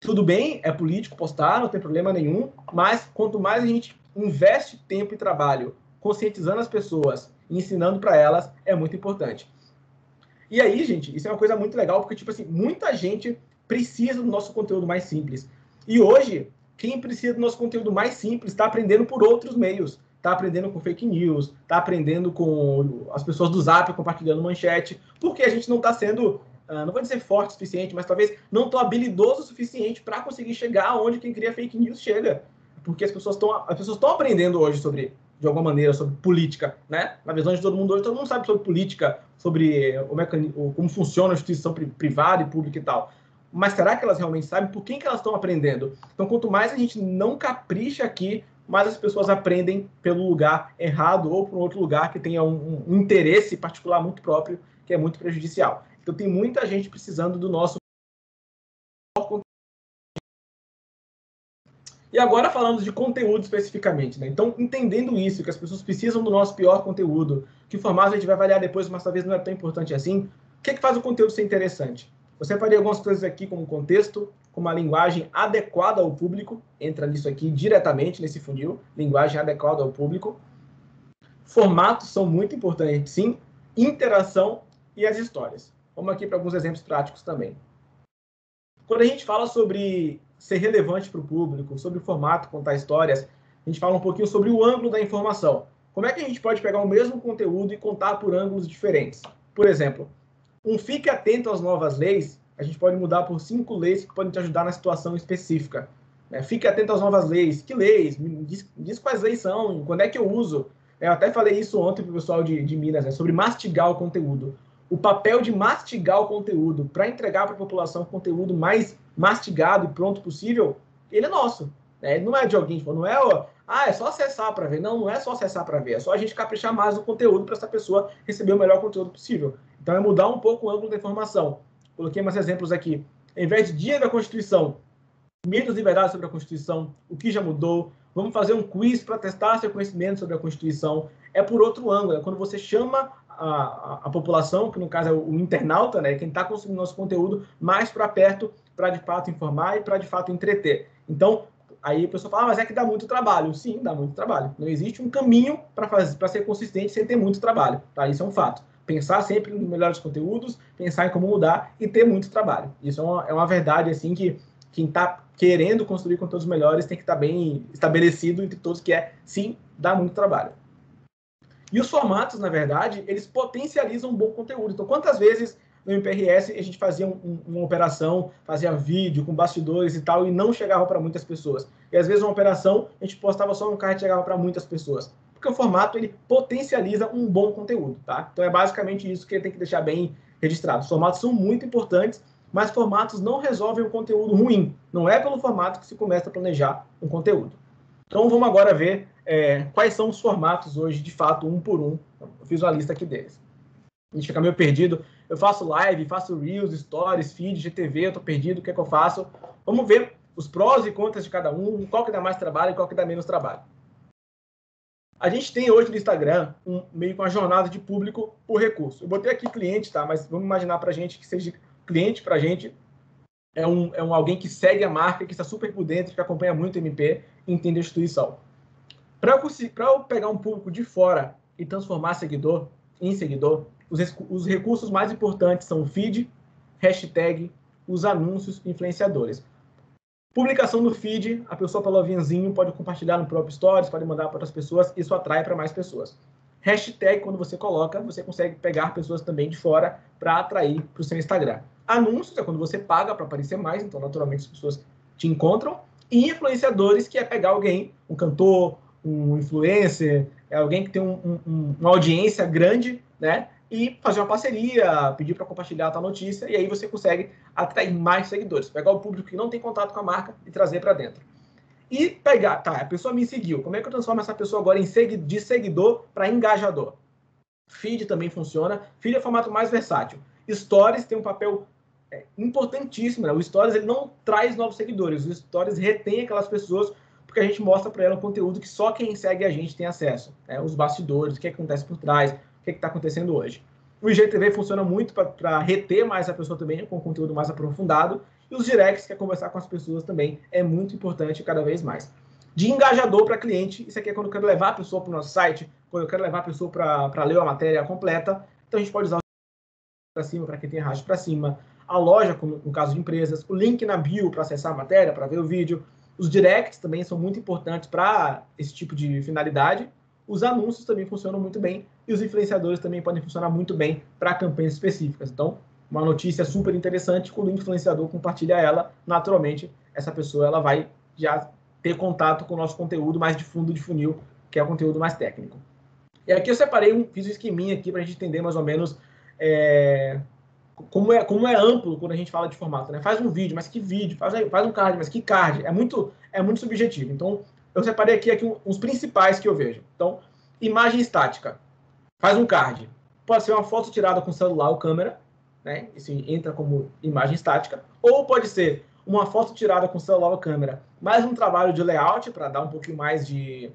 Tudo bem, é político postar, não tem problema nenhum, mas quanto mais a gente investe tempo e trabalho conscientizando as pessoas, ensinando para elas, é muito importante. E aí, gente, isso é uma coisa muito legal, porque, tipo assim, muita gente precisa do nosso conteúdo mais simples. E hoje, quem precisa do nosso conteúdo mais simples está aprendendo por outros meios. Está aprendendo com fake news, está aprendendo com as pessoas do Zap compartilhando manchete, porque a gente não está sendo, uh, não vou dizer forte o suficiente, mas talvez não tão habilidoso o suficiente para conseguir chegar onde quem cria fake news chega. Porque as pessoas estão as pessoas estão aprendendo hoje sobre de alguma maneira sobre política, né? Na visão de todo mundo hoje, todo mundo sabe sobre política, sobre o mecanismo, como funciona a instituição privada e pública e tal mas será que elas realmente sabem por quem que elas estão aprendendo? Então, quanto mais a gente não capricha aqui, mais as pessoas aprendem pelo lugar errado ou por outro lugar que tenha um, um interesse particular muito próprio, que é muito prejudicial. Então, tem muita gente precisando do nosso E agora falando de conteúdo especificamente, né? Então, entendendo isso, que as pessoas precisam do nosso pior conteúdo, que formato a gente vai avaliar depois, mas talvez não é tão importante assim, o que, é que faz o conteúdo ser interessante? Eu separei algumas coisas aqui como contexto, como a linguagem adequada ao público, entra nisso aqui diretamente nesse funil, linguagem adequada ao público. Formatos são muito importantes, sim, interação e as histórias. Vamos aqui para alguns exemplos práticos também. Quando a gente fala sobre ser relevante para o público, sobre o formato, contar histórias, a gente fala um pouquinho sobre o ângulo da informação. Como é que a gente pode pegar o mesmo conteúdo e contar por ângulos diferentes? Por exemplo, um fique atento às novas leis, a gente pode mudar por cinco leis que podem te ajudar na situação específica. Né? Fique atento às novas leis. Que leis? Diz, diz, quais leis são, quando é que eu uso. É, eu até falei isso ontem para o pessoal de, de Minas, né? sobre mastigar o conteúdo. O papel de mastigar o conteúdo para entregar para a população o conteúdo mais mastigado e pronto possível, ele é nosso. Né? Não é de alguém, tipo, não é, ó, ah, é só acessar para ver. Não, não é só acessar para ver, é só a gente caprichar mais no conteúdo para essa pessoa receber o melhor conteúdo possível. Então é mudar um pouco o ângulo da informação. Coloquei mais exemplos aqui. Em vez de dia da Constituição, mitos e verdades sobre a Constituição, o que já mudou, vamos fazer um quiz para testar seu conhecimento sobre a Constituição. É por outro ângulo, é quando você chama a, a, população, que no caso é o, o internauta, né, quem está consumindo nosso conteúdo, mais para perto, para de fato informar e para de fato entreter. Então, aí a pessoa fala, ah, mas é que dá muito trabalho. Sim, dá muito trabalho. Não existe um caminho para ser consistente sem ter muito trabalho. Tá? Isso é um fato pensar sempre nos melhores conteúdos, pensar em como mudar e ter muito trabalho. Isso é uma, é uma verdade assim que quem está querendo construir conteúdos melhores tem que estar tá bem estabelecido entre todos que é, sim, dá muito trabalho. E os formatos, na verdade, eles potencializam um bom conteúdo. Então, quantas vezes no MPRS a gente fazia um, uma operação, fazia vídeo com bastidores e tal, e não chegava para muitas pessoas. E às vezes uma operação a gente postava só um card e chegava para muitas pessoas. Porque o formato ele potencializa um bom conteúdo, tá? Então é basicamente isso que tem que deixar bem registrado. Os formatos são muito importantes, mas formatos não resolvem um conteúdo ruim. Não é pelo formato que se começa a planejar um conteúdo. Então vamos agora ver é, quais são os formatos hoje, de fato, um por um. Eu fiz uma lista aqui deles. A gente fica meio perdido. Eu faço live, faço reels, stories, feed, GTV, eu tô perdido, o que é que eu faço? Vamos ver os prós e contras de cada um, qual que dá mais trabalho e qual que dá menos trabalho. A gente tem hoje no Instagram um, meio com uma jornada de público por recurso. Eu botei aqui cliente, tá? Mas vamos imaginar para gente que seja cliente para gente é um, é um alguém que segue a marca, que está super por dentro, que acompanha muito o MP entende a instituição. Para eu, eu pegar um público de fora e transformar seguidor em seguidor, os, os recursos mais importantes são o feed, hashtag, os anúncios influenciadores. Publicação no feed, a pessoa pelo aviãozinho pode compartilhar no próprio Stories, pode mandar para outras pessoas, isso atrai para mais pessoas. Hashtag, quando você coloca, você consegue pegar pessoas também de fora para atrair para o seu Instagram. Anúncios é quando você paga para aparecer mais, então naturalmente as pessoas te encontram. E influenciadores, que é pegar alguém, um cantor, um influencer, é alguém que tem um, um, uma audiência grande, né? E fazer uma parceria, pedir para compartilhar a tua notícia, e aí você consegue atrair mais seguidores. Pegar o público que não tem contato com a marca e trazer para dentro. E pegar, tá, a pessoa me seguiu, como é que eu transformo essa pessoa agora em segui de seguidor para engajador? Feed também funciona, feed é formato mais versátil. Stories tem um papel é, importantíssimo, né? O Stories ele não traz novos seguidores, o Stories retém aquelas pessoas porque a gente mostra para ela um conteúdo que só quem segue a gente tem acesso. Né? Os bastidores, o que acontece por trás, o que está acontecendo hoje. O IGTV funciona muito para reter mais a pessoa também, com conteúdo mais aprofundado. E os directs, que é conversar com as pessoas também, é muito importante cada vez mais. De engajador para cliente, isso aqui é quando eu quero levar a pessoa para o nosso site, quando eu quero levar a pessoa para ler a matéria completa. Então a gente pode usar para cima, para quem tem arrasto para cima, a loja, como no caso de empresas, o link na bio para acessar a matéria, para ver o vídeo. Os directs também são muito importantes para esse tipo de finalidade. Os anúncios também funcionam muito bem e os influenciadores também podem funcionar muito bem para campanhas específicas. Então, uma notícia super interessante, quando o influenciador compartilha ela, naturalmente, essa pessoa ela vai já ter contato com o nosso conteúdo mais de fundo de funil, que é o conteúdo mais técnico. E aqui eu separei, um, fiz um esqueminha aqui para a gente entender mais ou menos é, como, é, como é amplo quando a gente fala de formato. Né? Faz um vídeo, mas que vídeo? Faz, faz um card, mas que card? É muito, é muito subjetivo. Então, eu separei aqui, aqui uns principais que eu vejo. Então, imagem estática. Faz um card. Pode ser uma foto tirada com celular ou câmera, né? Isso entra como imagem estática. Ou pode ser uma foto tirada com celular ou câmera, mais um trabalho de layout para dar um pouquinho mais de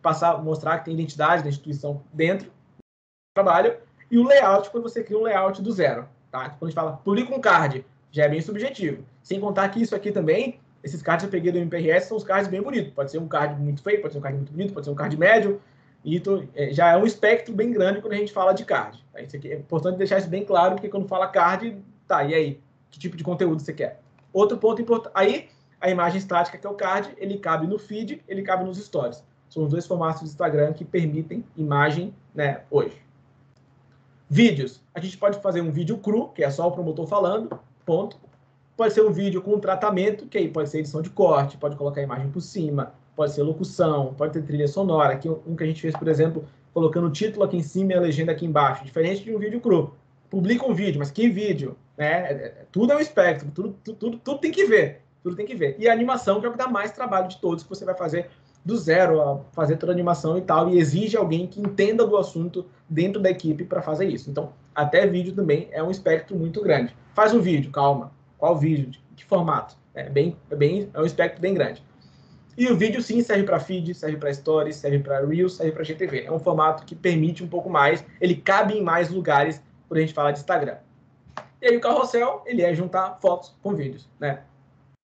passar, mostrar que tem identidade da instituição dentro do trabalho. E o layout, quando você cria um layout do zero. Tá? Quando a gente fala publica um card, já é bem subjetivo. Sem contar que isso aqui também esses cards que eu peguei do MPRS são os cards bem bonitos. Pode ser um card muito feio, pode ser um card muito bonito, pode ser um card médio. E tô, é, já é um espectro bem grande quando a gente fala de card. Tá? Isso aqui, é importante deixar isso bem claro, porque quando fala card, tá, e aí? Que tipo de conteúdo você quer? Outro ponto importante. Aí, a imagem estática, que é o card, ele cabe no feed, ele cabe nos stories. São os dois formatos do Instagram que permitem imagem né, hoje. Vídeos. A gente pode fazer um vídeo cru, que é só o promotor falando, ponto. Pode ser um vídeo com tratamento, que aí pode ser edição de corte, pode colocar a imagem por cima, pode ser locução, pode ter trilha sonora. Aqui um que a gente fez, por exemplo, colocando o título aqui em cima e a legenda aqui embaixo, diferente de um vídeo cru. Publica um vídeo, mas que vídeo? Né? É, é, tudo é um espectro, tudo, tudo, tudo, tudo tem que ver. Tudo tem que ver. E a animação, que é o que dá mais trabalho de todos, que você vai fazer do zero a fazer toda a animação e tal, e exige alguém que entenda do assunto dentro da equipe para fazer isso. Então, até vídeo também é um espectro muito grande. Faz um vídeo, calma. Qual vídeo? De que formato? É bem, é bem, é um espectro bem grande. E o vídeo sim serve para feed, serve para stories, serve para reels, serve para GTV. É um formato que permite um pouco mais, ele cabe em mais lugares quando a gente fala de Instagram. E aí o carrossel, ele é juntar fotos com vídeos, né?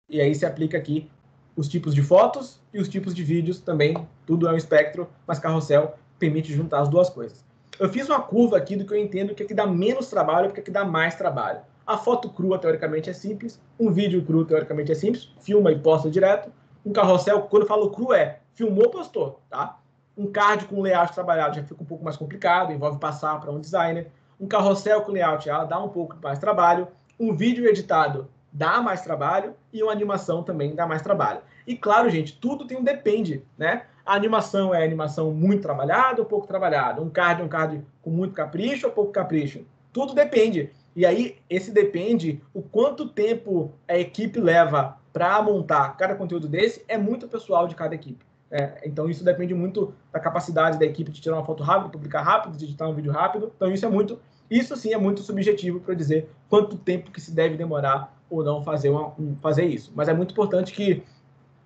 E aí se aplica aqui os tipos de fotos e os tipos de vídeos também, tudo é um espectro, mas carrossel permite juntar as duas coisas. Eu fiz uma curva aqui do que eu entendo que é que dá menos trabalho, porque é que dá mais trabalho. A foto crua, teoricamente, é simples. Um vídeo cru, teoricamente, é simples. Filma e posta direto. Um carrossel, quando eu falo cru, é filmou, postou, tá? Um card com layout trabalhado já fica um pouco mais complicado, envolve passar para um designer. Um carrossel com layout já dá um pouco mais trabalho. Um vídeo editado dá mais trabalho e uma animação também dá mais trabalho. E claro, gente, tudo tem um depende, né? A animação é animação muito trabalhada ou pouco trabalhada. Um card é um card com muito capricho ou pouco capricho. Tudo depende. E aí, esse depende o quanto tempo a equipe leva para montar cada conteúdo desse, é muito pessoal de cada equipe. É, então, isso depende muito da capacidade da equipe de tirar uma foto rápida, publicar rápido, de editar um vídeo rápido. Então, isso é muito, isso sim é muito subjetivo para dizer quanto tempo que se deve demorar ou não fazer, uma, um, fazer isso. Mas é muito importante que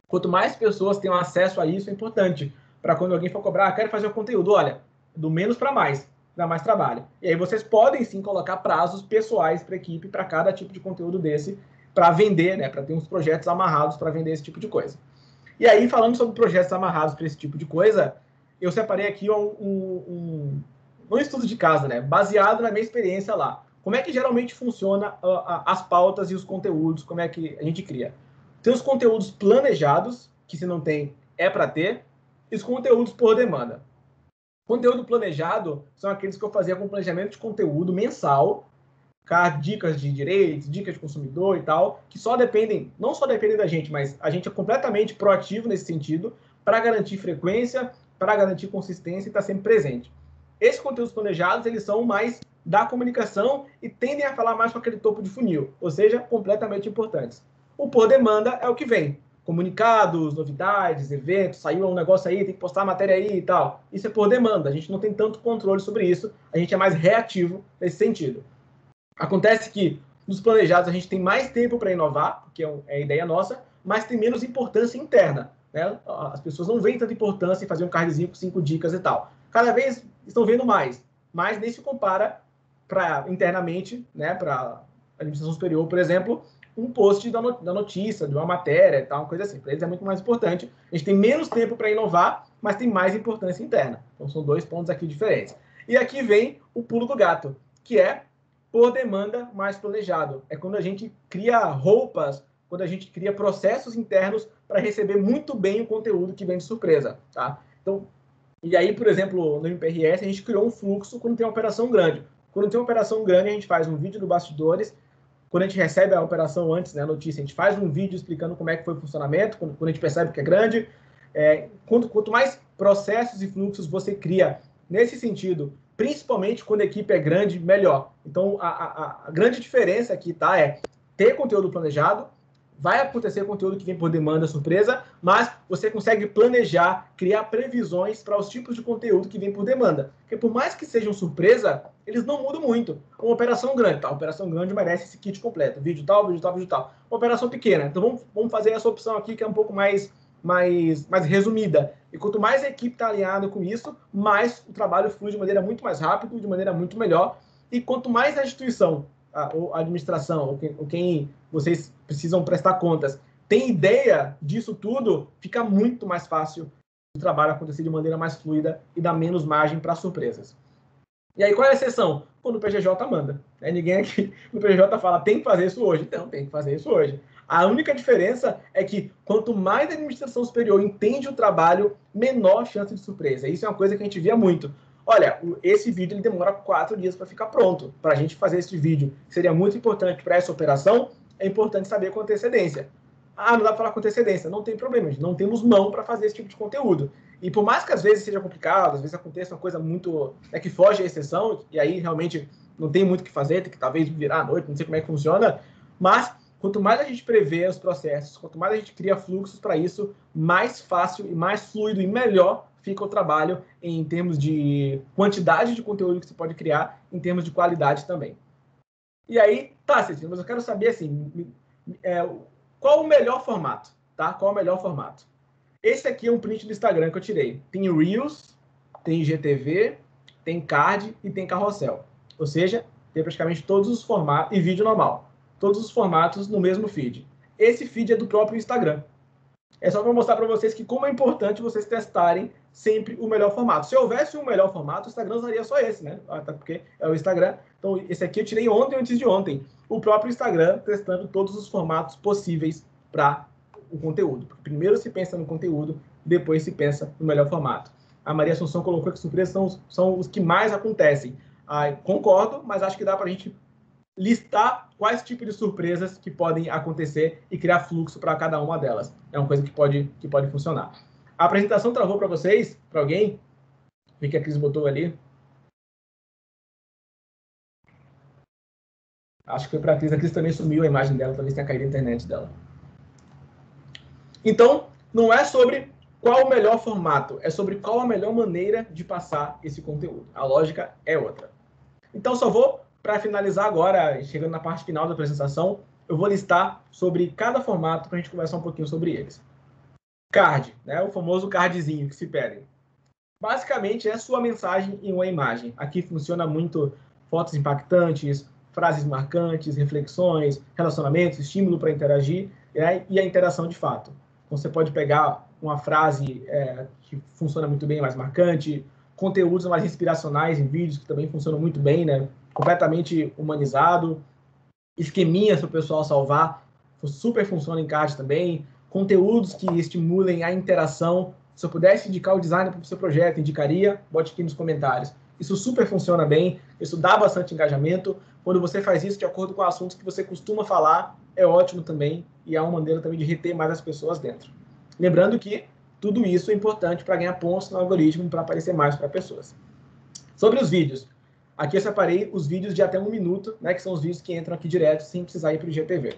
quanto mais pessoas tenham acesso a isso, é importante. Para quando alguém for cobrar, ah, quero fazer o conteúdo, olha, do menos para mais, dá mais trabalho. E aí vocês podem sim colocar prazos pessoais para a equipe, para cada tipo de conteúdo desse, para vender, né? Para ter uns projetos amarrados para vender esse tipo de coisa. E aí, falando sobre projetos amarrados para esse tipo de coisa, eu separei aqui um, um, um, estudo de casa, né? Baseado na minha experiência lá. Como é que geralmente funciona as pautas e os conteúdos? Como é que a gente cria? Tem os conteúdos planejados, que se não tem, é para ter, e os conteúdos por demanda. Conteúdo planejado são aqueles que eu fazia com planejamento de conteúdo mensal, dicas de direitos, dicas de consumidor e tal, que só dependem, não só dependem da gente, mas a gente é completamente proativo nesse sentido, para garantir frequência, para garantir consistência e estar tá sempre presente. Esses conteúdos planejados, eles são mais da comunicação e tendem a falar mais com aquele topo de funil, ou seja, completamente importantes. O por demanda é o que vem. Comunicados, novidades, eventos, saiu um negócio aí, tem que postar a matéria aí e tal. Isso é por demanda, a gente não tem tanto controle sobre isso, a gente é mais reativo nesse sentido. Acontece que nos planejados a gente tem mais tempo para inovar, porque é, é a ideia nossa, mas tem menos importância interna. Né? As pessoas não veem tanta importância em fazer um cardzinho com cinco dicas e tal. Cada vez estão vendo mais, mas nem se compara para internamente, né, para administração superior, por exemplo, um post da, da notícia, de uma matéria, tal, uma coisa assim. Para eles é muito mais importante. A gente tem menos tempo para inovar, mas tem mais importância interna. Então são dois pontos aqui diferentes. E aqui vem o pulo do gato, que é por demanda mais planejado. É quando a gente cria roupas, quando a gente cria processos internos para receber muito bem o conteúdo que vem de surpresa, tá? Então, e aí, por exemplo, no MPRS, a gente criou um fluxo quando tem uma operação grande. Quando tem uma operação grande, a gente faz um vídeo do bastidores. Quando a gente recebe a operação antes, né, a notícia, a gente faz um vídeo explicando como é que foi o funcionamento, quando, quando a gente percebe que é grande. É, quanto, quanto mais processos e fluxos você cria nesse sentido, principalmente quando a equipe é grande, melhor. Então, a, a, a grande diferença aqui tá, é ter conteúdo planejado, vai acontecer conteúdo que vem por demanda surpresa, mas você consegue planejar, criar previsões para os tipos de conteúdo que vem por demanda. Porque por mais que sejam surpresa, eles não mudam muito. Uma operação grande, tá? Uma operação grande merece esse kit completo. Vídeo tal, vídeo tal, vídeo tal. Uma operação pequena. Então vamos, vamos fazer essa opção aqui que é um pouco mais, mais, mais resumida. E quanto mais a equipe está alinhada com isso, mais o trabalho flui de maneira muito mais rápida, de maneira muito melhor. E quanto mais a instituição a, a administração, ou quem, ou quem vocês precisam prestar contas, tem ideia disso tudo, fica muito mais fácil o trabalho acontecer de maneira mais fluida e dá menos margem para surpresas. E aí, qual é a exceção? Quando o PGJ manda. Né? Ninguém aqui *laughs* no PGJ fala, tem que fazer isso hoje. Então, tem que fazer isso hoje. A única diferença é que quanto mais a administração superior entende o trabalho, menor chance de surpresa. Isso é uma coisa que a gente via muito. Olha, esse vídeo ele demora quatro dias para ficar pronto. Para a gente fazer esse vídeo, seria muito importante para essa operação, é importante saber com antecedência. Ah, não dá para falar com antecedência. Não tem problema, não temos mão para fazer esse tipo de conteúdo. E por mais que às vezes seja complicado, às vezes aconteça uma coisa muito. É que foge à exceção, e aí realmente não tem muito o que fazer, tem que talvez virar à noite, não sei como é que funciona, mas quanto mais a gente prevê os processos, quanto mais a gente cria fluxos para isso, mais fácil e mais fluido e melhor fica o trabalho em termos de quantidade de conteúdo que você pode criar, em termos de qualidade também. E aí, tá, Cecília, mas eu quero saber assim, é, qual o melhor formato, tá? Qual o melhor formato? Esse aqui é um print do Instagram que eu tirei. Tem Reels, tem GTV, tem card e tem carrossel. Ou seja, tem praticamente todos os formatos e vídeo normal. Todos os formatos no mesmo feed. Esse feed é do próprio Instagram. É só para mostrar para vocês que como é importante vocês testarem sempre o melhor formato. Se houvesse um melhor formato, o Instagram usaria só esse, né? Até porque é o Instagram. Então, esse aqui eu tirei ontem antes de ontem. o próprio Instagram testando todos os formatos possíveis para o conteúdo. Primeiro se pensa no conteúdo, depois se pensa no melhor formato. A Maria Assunção colocou que surpresas são, são os que mais acontecem. Ah, concordo, mas acho que dá para a gente listar quais tipos de surpresas que podem acontecer e criar fluxo para cada uma delas. É uma coisa que pode, que pode funcionar. A apresentação travou para vocês? Para alguém? O que a Cris botou ali? Acho que foi para a Cris. A Cris também sumiu a imagem dela, talvez tenha caído a internet dela. Então, não é sobre qual o melhor formato, é sobre qual a melhor maneira de passar esse conteúdo. A lógica é outra. Então, só vou, para finalizar agora, chegando na parte final da apresentação, eu vou listar sobre cada formato para a gente conversar um pouquinho sobre eles. Card, né, o famoso cardzinho que se pedem. Basicamente, é sua mensagem em uma imagem. Aqui funciona muito fotos impactantes, frases marcantes, reflexões, relacionamentos, estímulo para interagir né, e a interação de fato. Então, você pode pegar uma frase é, que funciona muito bem, mais marcante, conteúdos mais inspiracionais em vídeos que também funcionam muito bem, né? Completamente humanizado, esqueminhas para o pessoal salvar, super funciona em card também, conteúdos que estimulem a interação. Se eu pudesse indicar o design para o seu projeto, indicaria, bote aqui nos comentários. Isso super funciona bem, isso dá bastante engajamento. Quando você faz isso de acordo com assuntos que você costuma falar, é ótimo também e é uma maneira também de reter mais as pessoas dentro. Lembrando que tudo isso é importante para ganhar pontos no algoritmo para aparecer mais para pessoas. Sobre os vídeos. Aqui eu separei os vídeos de até um minuto, né, que são os vídeos que entram aqui direto sem precisar ir para o IGTV.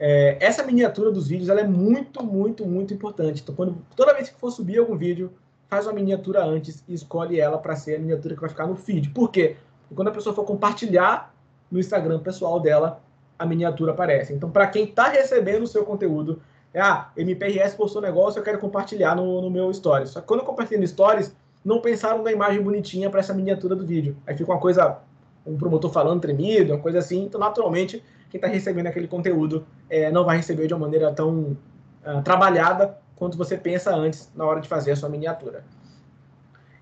É, essa miniatura dos vídeos ela é muito, muito, muito importante. Então, quando, toda vez que for subir algum vídeo, faz uma miniatura antes e escolhe ela para ser a miniatura que vai ficar no feed. Por quê? Porque quando a pessoa for compartilhar no Instagram pessoal dela, a miniatura aparece. Então, para quem está recebendo o seu conteúdo, é, ah, MPRS postou um negócio, eu quero compartilhar no, no meu Stories. Só que quando eu compartilho no Stories, não pensaram na imagem bonitinha para essa miniatura do vídeo. Aí fica uma coisa, um promotor falando tremido, uma coisa assim. Então, naturalmente, quem está recebendo aquele conteúdo é, não vai receber de uma maneira tão uh, trabalhada quanto você pensa antes na hora de fazer a sua miniatura.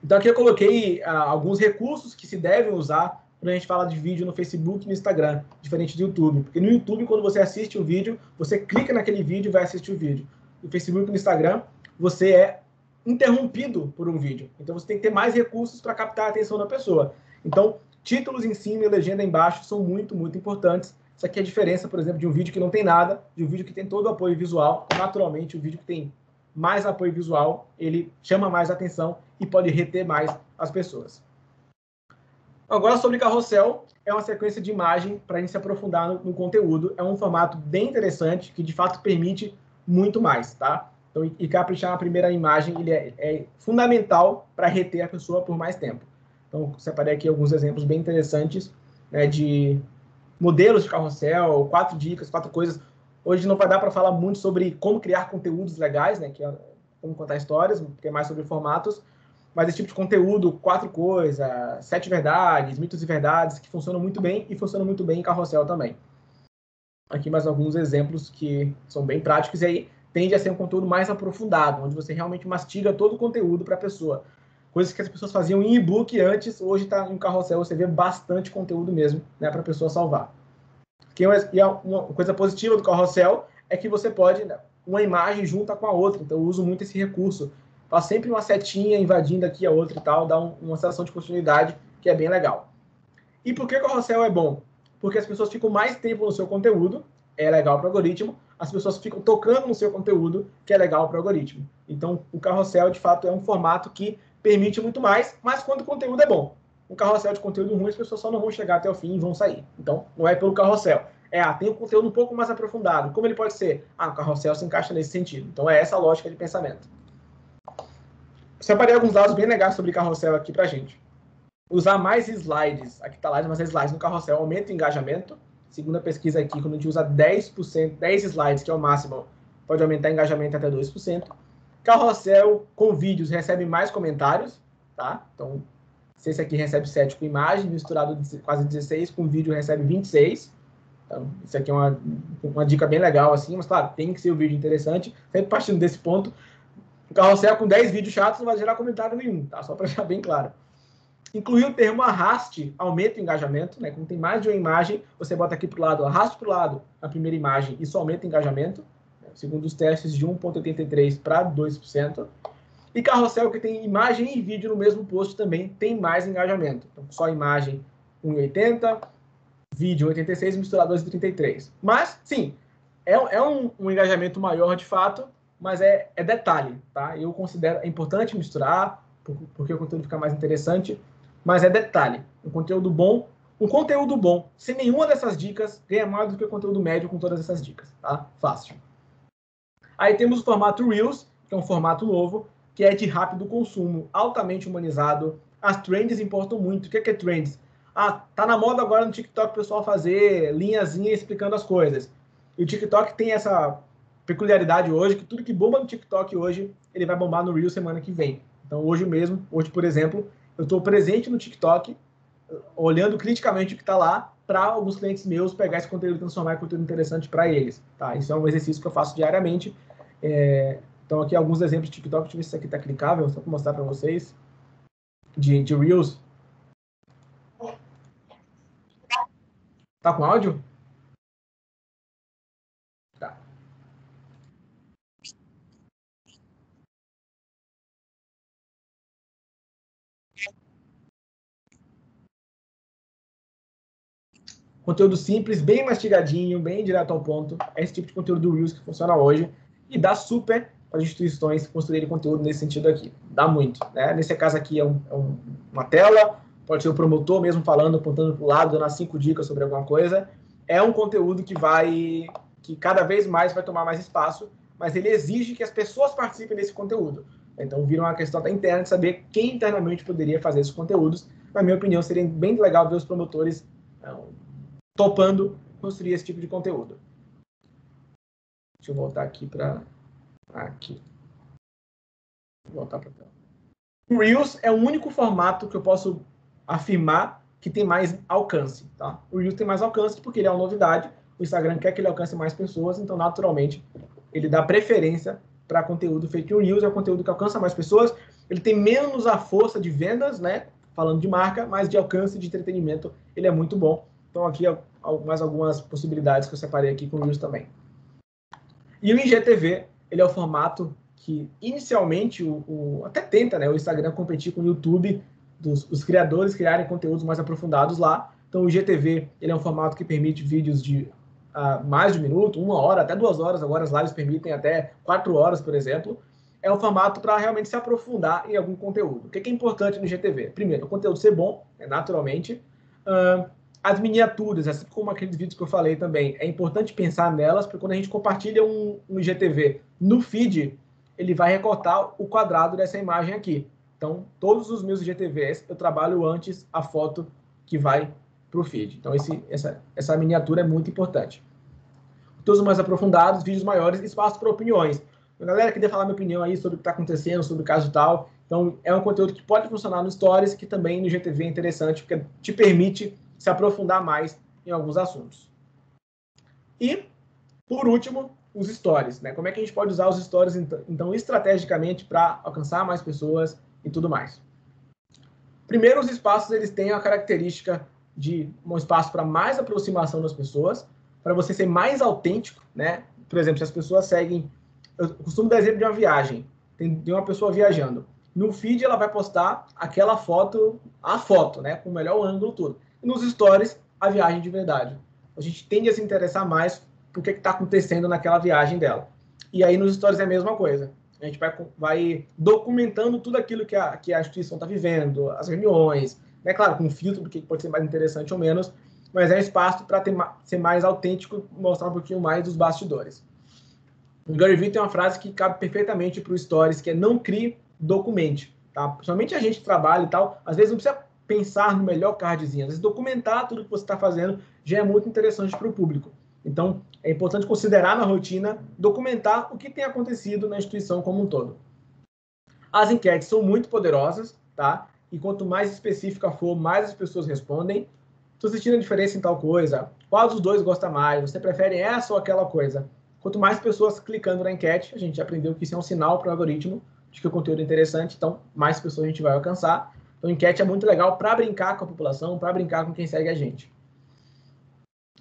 Então, aqui eu coloquei uh, alguns recursos que se devem usar quando a gente fala de vídeo no Facebook e no Instagram, diferente do YouTube. Porque no YouTube, quando você assiste um vídeo, você clica naquele vídeo e vai assistir o vídeo. No Facebook e no Instagram, você é interrompido por um vídeo. Então você tem que ter mais recursos para captar a atenção da pessoa. Então, títulos em cima e legenda embaixo são muito, muito importantes. Isso aqui é a diferença, por exemplo, de um vídeo que não tem nada, de um vídeo que tem todo o apoio visual. Naturalmente, o vídeo que tem mais apoio visual, ele chama mais atenção e pode reter mais as pessoas. Agora, sobre carrossel, é uma sequência de imagem para a gente se aprofundar no, no, conteúdo. É um formato bem interessante, que de fato permite muito mais, tá? Então, e, caprichar na primeira imagem, ele é, é fundamental para reter a pessoa por mais tempo. Então, separei aqui alguns exemplos bem interessantes né, de modelos de carrossel, quatro dicas, quatro coisas. Hoje não vai dar para falar muito sobre como criar conteúdos legais, né, que é como contar histórias, porque é mais sobre formatos, mas esse tipo de conteúdo, quatro coisas, sete verdades, mitos e verdades, que funcionam muito bem e funcionam muito bem em carrossel também. Aqui mais alguns exemplos que são bem práticos e aí tende a ser um conteúdo mais aprofundado, onde você realmente mastiga todo o conteúdo para a pessoa. Coisas que as pessoas faziam em e-book antes, hoje está em carrossel, você vê bastante conteúdo mesmo né, para a pessoa salvar. E uma coisa positiva do carrossel é que você pode, né, uma imagem junta com a outra, então eu uso muito esse recurso Tá sempre uma setinha invadindo aqui a outra e tal, dá um, uma sensação de continuidade que é bem legal. E por que o carrossel é bom? Porque as pessoas ficam mais tempo no seu conteúdo, é legal para o algoritmo, as pessoas ficam tocando no seu conteúdo, que é legal para o algoritmo. Então, o carrossel, de fato, é um formato que permite muito mais, mas quando o conteúdo é bom. Um carrossel de conteúdo ruim, as pessoas só não vão chegar até o fim e vão sair. Então, não é pelo carrossel. É, ah, tem um conteúdo um pouco mais aprofundado. Como ele pode ser? Ah, o carrossel se encaixa nesse sentido. Então, é essa a lógica de pensamento separei alguns dados bem legais sobre carrossel aqui para gente. Usar mais slides, aqui está lá, mais slides no carrossel aumenta o engajamento. Segundo a pesquisa aqui, quando a gente usa 10%, 10 slides, que é o máximo, pode aumentar engajamento até 2%. Carrossel com vídeos recebe mais comentários, tá? Então, se esse aqui recebe 7 com imagem, misturado quase 16, com vídeo recebe 26. Então, isso aqui é uma, uma dica bem legal, assim, mas claro, tem que ser um vídeo interessante. Sempre partindo desse ponto, carrossel com 10 vídeos chatos não vai gerar comentário nenhum, tá? Só para deixar bem claro. Incluir o termo arraste aumenta o engajamento, né? Como tem mais de uma imagem, você bota aqui para o lado, arraste para o lado a primeira imagem, isso aumenta o engajamento, né? segundo os testes, de 1,83% para 2%. E carrossel que tem imagem e vídeo no mesmo post também tem mais engajamento. Então, só imagem 1,80, vídeo 86, misturado 2,33. Mas, sim, é, é um, um, engajamento maior de fato, mas é, é detalhe, tá? Eu considero é importante misturar, porque o conteúdo fica mais interessante, mas é detalhe. Um conteúdo bom, um conteúdo bom, sem nenhuma dessas dicas, ganha mais do que o conteúdo médio com todas essas dicas, tá? Fácil. Aí temos o formato Reels, que é um formato novo, que é de rápido consumo, altamente humanizado. As trends importam muito. O que é, que é trends? Ah, tá na moda agora no TikTok o pessoal fazer linhazinha explicando as coisas. E o TikTok tem essa peculiaridade hoje, que tudo que bomba no TikTok hoje, ele vai bombar no Reels semana que vem. Então, hoje mesmo, hoje, por exemplo, eu estou presente no TikTok, olhando criticamente o que está lá, para alguns clientes meus pegar esse conteúdo e transformar em conteúdo interessante para eles. Tá? Isso é um exercício que eu faço diariamente. É... Então, aqui alguns exemplos de TikTok. Deixa eu ver se isso aqui está clicável, só para mostrar para vocês. De, de Reels. Tá com áudio? Tá. Conteúdo simples, bem mastigadinho, bem direto ao ponto. É esse tipo de conteúdo do Reels que funciona hoje e dá super para as instituições construírem conteúdo nesse sentido aqui. Dá muito. Né? Nesse caso aqui é, um, é um, uma tela, pode ser o promotor mesmo falando, apontando para o lado, dando cinco dicas sobre alguma coisa. É um conteúdo que vai, que cada vez mais vai tomar mais espaço, mas ele exige que as pessoas participem desse conteúdo. Então vira uma questão até interna de saber quem internamente poderia fazer esses conteúdos. Na minha opinião, seria bem legal ver os promotores topando construir esse tipo de conteúdo. Deixa eu voltar aqui para aqui. Vou voltar para tela. O Reels é o único formato que eu posso afirmar que tem mais alcance, tá? O Reels tem mais alcance porque ele é uma novidade. O Instagram quer que ele alcance mais pessoas, então naturalmente ele dá preferência para conteúdo feito em Reels, é o conteúdo que alcança mais pessoas. Ele tem menos a força de vendas, né? Falando de marca, mas de alcance de entretenimento, ele é muito bom. Então aqui mais algumas possibilidades que eu separei aqui com o Reels também. E o IGTV, ele é o formato que inicialmente o, o, até tenta, né, o Instagram competir com o YouTube dos os criadores criarem conteúdos mais aprofundados lá. Então, o IGTV ele é um formato que permite vídeos de uh, mais de um minuto, uma hora, até duas horas. Agora, as lives permitem até quatro horas, por exemplo. É um formato para realmente se aprofundar em algum conteúdo. O que é, importante no IGTV? Primeiro, o conteúdo ser bom, né, naturalmente. Uh, as miniaturas, assim como aqueles vídeos que eu falei também, é importante pensar nelas, porque quando a gente compartilha um, um IGTV no feed, ele vai recortar o quadrado dessa imagem aqui. Então, todos os meus IGTVs eu trabalho antes a foto que vai para o feed. Então, esse, essa, essa miniatura é muito importante. Todos mais aprofundados, vídeos maiores, espaço para opiniões. A galera queria falar minha opinião aí sobre o que está acontecendo, sobre o caso tal. Então, é um conteúdo que pode funcionar no Stories, que também no GTV é interessante, porque te permite se aprofundar mais em alguns assuntos. E, por último, os stories. Né? Como é que a gente pode usar os stories, então, estrategicamente para alcançar mais pessoas, e tudo mais. Primeiro, os espaços eles têm a característica de um espaço para mais aproximação das pessoas, para você ser mais autêntico, né? Por exemplo, se as pessoas seguem, eu costumo dar exemplo de uma viagem, tem, tem uma pessoa viajando. No feed ela vai postar aquela foto, a foto, né, com o melhor ângulo tudo. E nos stories a viagem de verdade. A gente tende a se interessar mais por que está acontecendo naquela viagem dela. E aí nos stories é a mesma coisa. A gente vai, vai documentando tudo aquilo que a, que a instituição está vivendo, as reuniões, né? Claro, com filtro do que pode ser mais interessante ou menos, mas é um espaço para ser mais autêntico, mostrar um pouquinho mais dos bastidores. O Gary Vee tem uma frase que cabe perfeitamente para o Stories, que é não crie, documente. Tá? Principalmente a gente que trabalha e tal, às vezes não precisa pensar no melhor cardzinho, às vezes documentar tudo que você está fazendo já é muito interessante para o público. Então, é importante considerar na rotina, documentar o que tem acontecido na instituição como um todo. As enquetes são muito poderosas, tá? E quanto mais específica for, mais as pessoas respondem. Estou sentindo a diferença em tal coisa? Qual dos dois gosta mais? Você prefere essa ou aquela coisa? Quanto mais pessoas clicando na enquete, a gente aprendeu que isso é um sinal para o algoritmo de que o conteúdo é interessante, então mais pessoas a gente vai alcançar. Então, enquete é muito legal para brincar com a população, para brincar com quem segue a gente.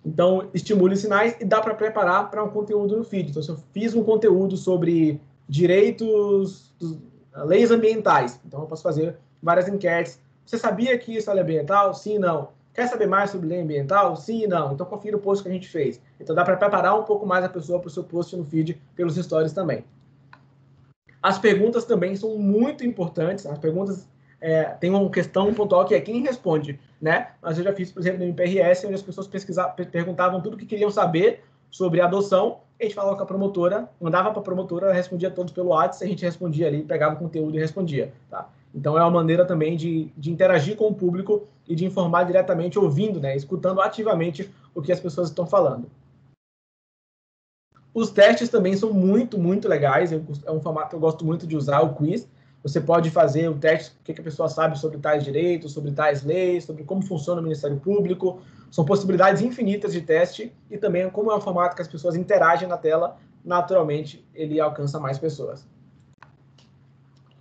Então, estimule sinais e dá para preparar para um conteúdo no feed. Então, se eu fiz um conteúdo sobre direitos, leis ambientais, então eu posso fazer várias enquetes. Você sabia que isso é ambiental? Sim, não. Quer saber mais sobre lei ambiental? Sim e não. Então, confira o post que a gente fez. Então, dá para preparar um pouco mais a pessoa para o seu post no feed pelos stories também. As perguntas também são muito importantes. As perguntas é, tem uma questão pontual que é quem responde, né? Mas eu já fiz, por exemplo, no MPRS, onde as pessoas perguntavam tudo o que queriam saber sobre adoção, a gente falava com a promotora, mandava para a promotora, ela respondia todos pelo WhatsApp, a gente respondia ali, pegava o conteúdo e respondia, tá? Então é uma maneira também de, de interagir com o público e de informar diretamente, ouvindo, né? Escutando ativamente o que as pessoas estão falando. Os testes também são muito, muito legais. é um formato que eu gosto muito de usar, o quiz. Você pode fazer o teste, o que a pessoa sabe sobre tais direitos, sobre tais leis, sobre como funciona o Ministério Público. São possibilidades infinitas de teste e também como é um formato que as pessoas interagem na tela, naturalmente ele alcança mais pessoas.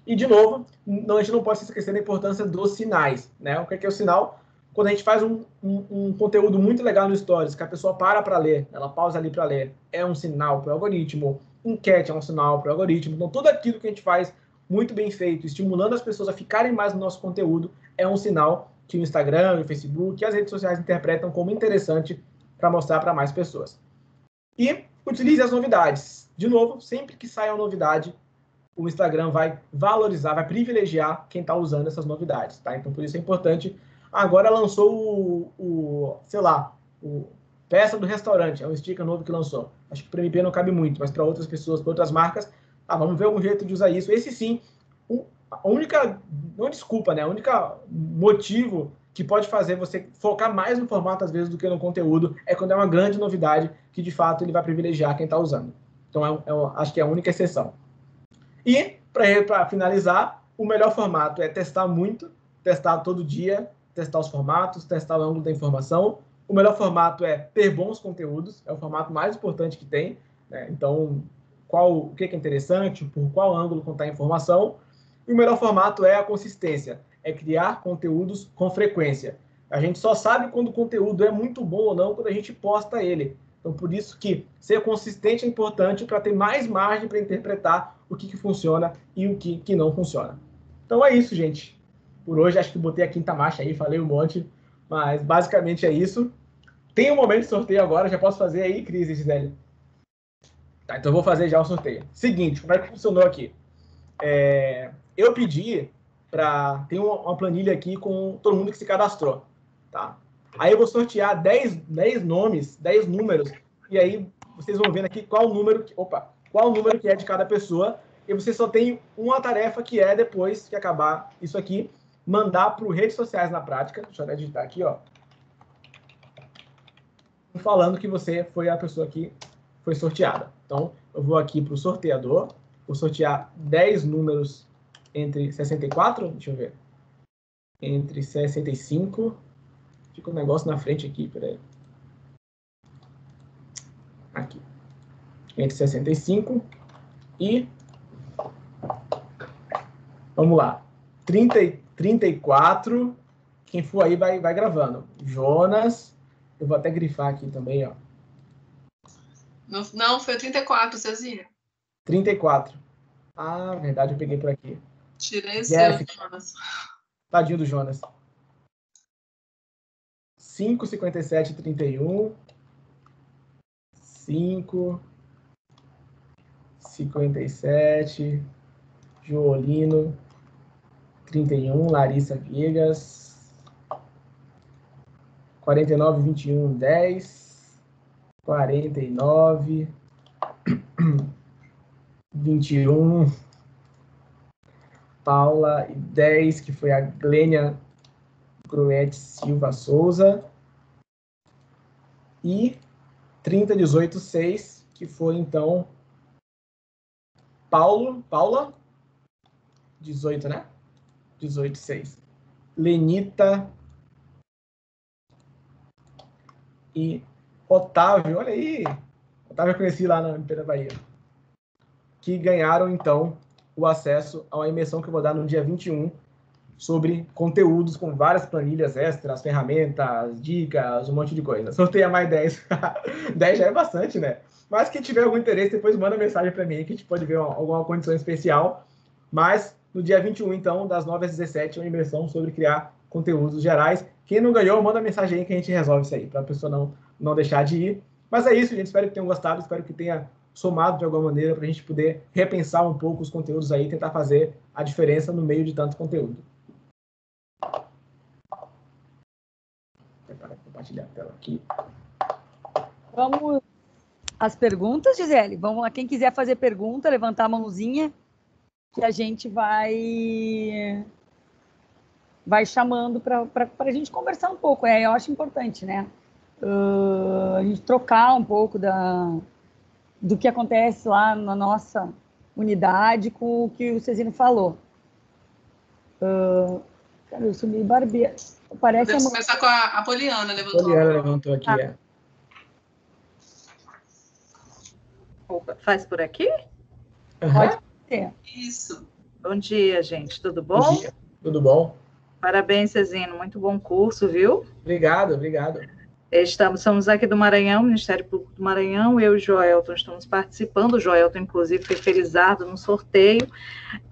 E, de novo, a gente não pode se esquecer da importância dos sinais. Né? O que é, que é o sinal? Quando a gente faz um, um, um conteúdo muito legal no Stories, que a pessoa para para ler, ela pausa ali para ler, é um sinal para o algoritmo. Enquete é um sinal para o algoritmo. Então, tudo aquilo que a gente faz muito bem feito, estimulando as pessoas a ficarem mais no nosso conteúdo, é um sinal que o Instagram, o Facebook e as redes sociais interpretam como interessante para mostrar para mais pessoas. E utilize as novidades. De novo, sempre que sai uma novidade, o Instagram vai valorizar, vai privilegiar quem está usando essas novidades, tá? Então, por isso é importante. Agora lançou o, o sei lá, o peça do restaurante, é um sticker novo que lançou. Acho que para MP não cabe muito, mas para outras pessoas, para outras marcas, ah, vamos ver algum jeito de usar isso. Esse sim, a única, não desculpa, né? A única motivo que pode fazer você focar mais no formato às vezes do que no conteúdo é quando é uma grande novidade que de fato ele vai privilegiar quem está usando. Então é, é, acho que é a única exceção. E para finalizar, o melhor formato é testar muito, testar todo dia, testar os formatos, testar o ângulo da informação. O melhor formato é ter bons conteúdos, é o formato mais importante que tem. Né? Então qual, o que é interessante, por qual ângulo contar a informação. E o melhor formato é a consistência, é criar conteúdos com frequência. A gente só sabe quando o conteúdo é muito bom ou não quando a gente posta ele. Então, por isso que ser consistente é importante para ter mais margem para interpretar o que, que funciona e o que, que não funciona. Então é isso, gente. Por hoje, acho que botei a quinta marcha aí, falei um monte, mas basicamente é isso. Tem um momento de sorteio agora, já posso fazer aí, Cris e Gisele? Tá, então eu vou fazer já o sorteio. Seguinte, como é que funcionou aqui? É, eu pedi para. Tem uma, planilha aqui com todo mundo que se cadastrou. Tá? Aí eu vou sortear 10, 10 nomes, 10 números, e aí vocês vão vendo aqui qual número. Que, opa, qual número que é de cada pessoa. E você só tem uma tarefa que é, depois que acabar isso aqui, mandar para redes sociais na prática. Deixa eu digitar aqui, ó. Falando que você foi a pessoa que foi sorteada. Então, eu vou aqui para o sorteador, vou sortear 10 números entre 64, deixa eu ver, entre 65, fica um negócio na frente aqui, peraí. Aqui. Entre 65 e, vamos lá, 30, 34, quem for aí vai, vai gravando. Jonas, eu vou até grifar aqui também, ó. Não, não foi 34, Cezinha. 34. Ah, verdade, eu peguei por aqui. Tirei o seu, Jonas. Tadinho do Jonas. 5, 57, 31. 5, 57, Joolino, 31, Larissa Viegas, 49, 21, 10, quarenta e nove, vinte e um, Paula e dez, que foi a Glênia Gruete Silva Souza, e trinta, dezoito, seis, que foi então Paulo, Paula, 18, né? 18, 6. Lenita e Otávio, olha aí. Otávio eu conheci lá na Império Bahia. Que ganharam, então, o acesso a uma imersão que eu vou dar no dia 21, sobre conteúdos com várias planilhas extras, ferramentas, dicas, um monte de coisa. Sorteia mais 10. 10 *laughs* já é bastante, né? Mas quem tiver algum interesse, depois manda mensagem para mim que a gente pode ver alguma condição especial. Mas no dia 21, então, das 9 às 17, uma imersão sobre criar conteúdos gerais. Quem não ganhou, manda mensagem aí que a gente resolve isso aí, para a pessoa não, não deixar de ir. Mas é isso, gente. Espero que tenham gostado, espero que tenha somado de alguma maneira para a gente poder repensar um pouco os conteúdos aí tentar fazer a diferença no meio de tanto conteúdo. Vou compartilhar a tela aqui. Vamos às perguntas, Gisele. Vamos lá. Quem quiser fazer pergunta, levantar a mãozinha, que a gente vai vai chamando para a gente conversar um pouco. É, eu acho importante, né? Uh, a gente trocar um pouco da, do que acontece lá na nossa unidade com o que o Cezino falou. Uh, cara, eu sumi barbeiro. Parece Podemos a... começar com a, a Poliana, levantou. Poliana levantou aqui, ah. é. Opa, faz por aqui? Uhum. Pode ser. Isso. Bom dia, gente. Tudo bom? Bom dia. Tudo bom? Parabéns, Cezino. Muito bom curso, viu? Obrigado, obrigado. Estamos, somos aqui do Maranhão, Ministério Público do Maranhão, eu e o Joelton estamos participando, o Joelton, inclusive, foi felizado no sorteio.